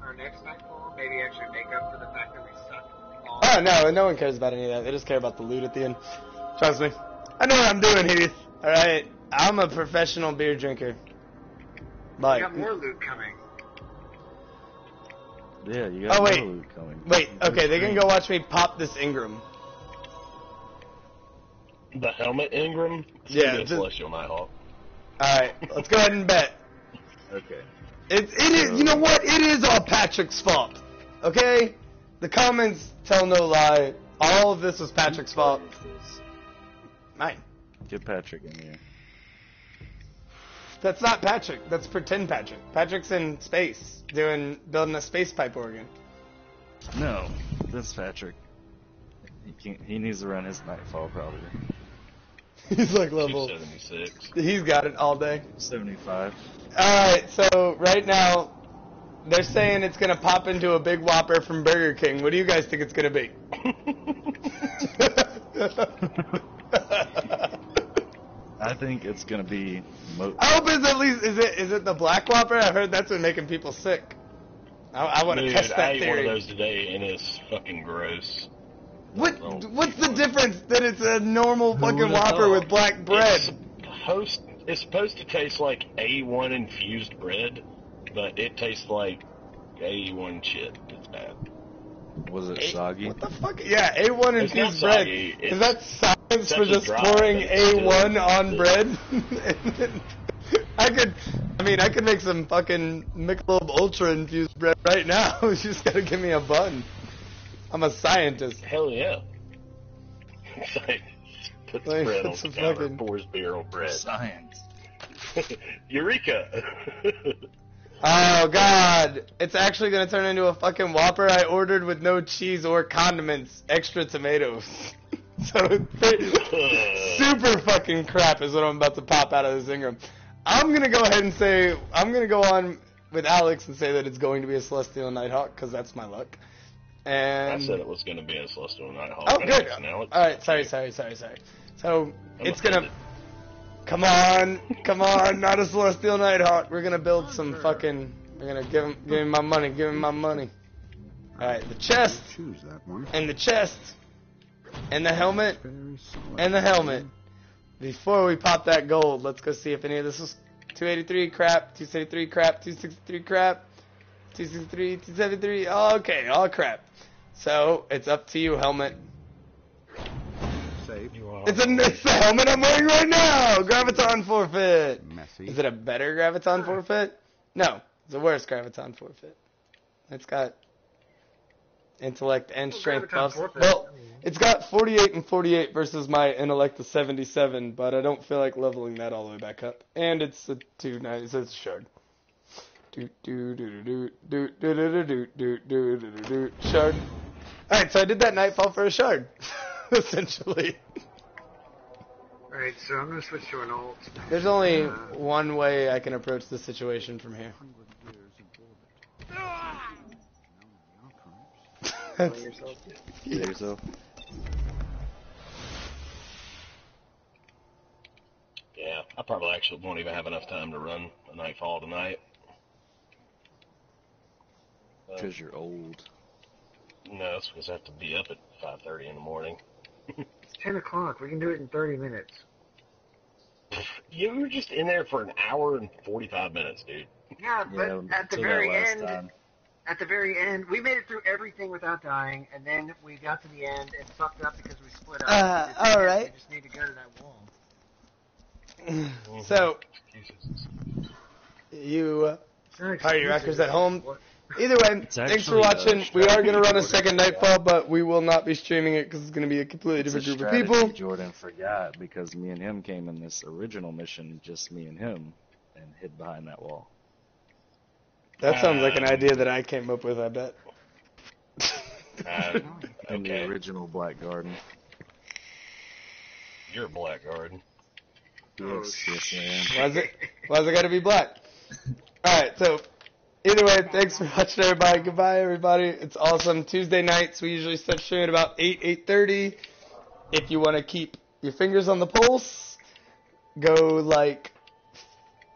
our next nightfall. Maybe actually make up for the fact that we suck. all- Oh no, no one cares about any of that. They just care about the loot at the end. Trust me. I know what I'm doing, Heath. All right, I'm a professional beer drinker. We Like, got more loot coming. yeah, you got Oh, wait. more loot coming. wait, okay, they can go watch me pop this Engram. The helmet Engram? It's Yeah, gonna be a Celestial Nighthawk. All right, let's go ahead and bet. Okay. It, it is. You know what? It is all Patrick's fault. Okay, the comments tell no lie. All of this was Patrick's fault. Mine. Get Patrick in here. That's not Patrick. That's pretend Patrick. Patrick's in space doing building a space pipe organ. No, that's Patrick. He can't, he needs to run his nightfall probably. [laughs] He's like level. 276. He's got it all day. 75. Alright, so right now, they're saying it's gonna pop into a big whopper from Burger King. What do you guys think it's gonna be? [laughs] [laughs] I think it's gonna be. Mo- I hope it's at least is it is it the black whopper? I heard that's been making people sick. I, I want to Dude, test I that ate theory. one of those today and it's fucking gross. What Oh, what's the difference that it's a normal fucking would've whopper with black bread? It's supposed, it's supposed to taste like A1 infused bread, but it tastes like A1 shit. It's bad. was it A- soggy? What the fuck? Yeah, A1 It's not infused bread. soggy, Is it's- that science for just dry pouring A1 on still- bread? [laughs] I could, I mean, I could make some fucking Michelob Ultra infused bread right now. [laughs] you just gotta give me a bun. I'm a scientist. Hell yeah. It's [laughs] like, puts Like, bread on it's the counter, fucking- pours beer on bread. Science. Eureka! Oh god, it's actually gonna turn into a fucking Whopper I ordered with no cheese or condiments, extra tomatoes. [laughs] so it's [laughs] super fucking crap is what I'm about to pop out of this Engram. I'm gonna go ahead and say I'm gonna go on with Alex and say that it's going to be a Celestial Nighthawk because that's my luck. And I said it was going to be a Celestial Nighthawk. oh good. Now it's All right, sorry, sorry, sorry, sorry. So I'm it's gonna. Come on, come on, [laughs] not a Celestial Nighthawk. We're gonna build some fucking. We're gonna give him, give him my money, give him my money. All right, the chest Choose that one. and the chest and the helmet and the helmet. Before we pop that gold, let's go see if any of this was 283 crap, 273 crap, 263 crap, 263, 273. Okay, all crap. So it's up to you, helmet. Safe. You are It's a it's the helmet I'm wearing right now. Graviton forfeit. Messy. Is it a better graviton forfeit? No, it's a worse graviton forfeit. It's got intellect and Well, strength buffs. Well, it's got 48 and 48 versus my intellect of 77, but I don't feel like leveling that all the way back up. And it's a two nice. It's a shard. Do do do do do do do do do do do do do shard. All right, so I did that nightfall for a shard, essentially. Alright, so I'm gonna switch to an ult. There's only one way I can approach the situation from here. Kill yourself. There's a Yeah, I probably actually won't even have enough time to run a nightfall tonight. Uh, because you're old. no, it's because I have to be up at 5:30 in the morning. [laughs] It's 10 o'clock. We can do it in 30 minutes. [laughs] You were just in there for an hour and 45 minutes, dude. Yeah, but Yeah, at the very last end, time. At the very end, we made it through everything without dying, and then we got to the end and fucked up because we split up. Uh, The thing is, alright. We just need to go to that wall. So you, uh, It's not Party. Rockers at home. What- either way, It's thanks for uh, watching. We are gonna run a second Jordan nightfall, but we will not be streaming it because it's gonna be a completely It's a different group of people. Jordan forgot because me and him came in this original mission, just me and him, and hid behind that wall. That sounds like an idea that I came up with. I bet. [laughs] Uh, [laughs] In the original Black Garden. you're a blackguard. Oh, Yes, yes, I am. Why's it? Why's it gotta be black? [laughs] All right. So either way, thanks for watching, everybody. Goodbye, everybody. It's awesome. Tuesday nights we usually start streaming about eight eight thirty. If you want to keep your fingers on the pulse, go like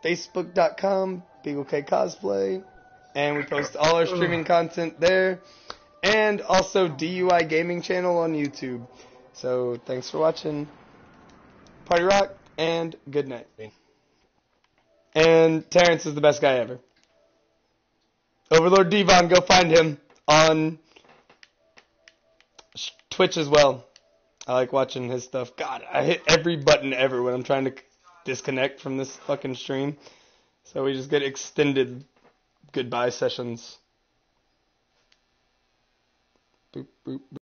Facebook.com, Beagle K Cosplay, and we post all our streaming content there, and also DUI Gaming Channel on YouTube. So thanks for watching. Party rock and good night. And Terrence is the best guy ever. Overlord Devon, go find him on Twitch as well. I like watching his stuff. God, I hit every button ever when I'm trying to disconnect from this fucking stream. So we just get extended goodbye sessions. Boop, boop, boop.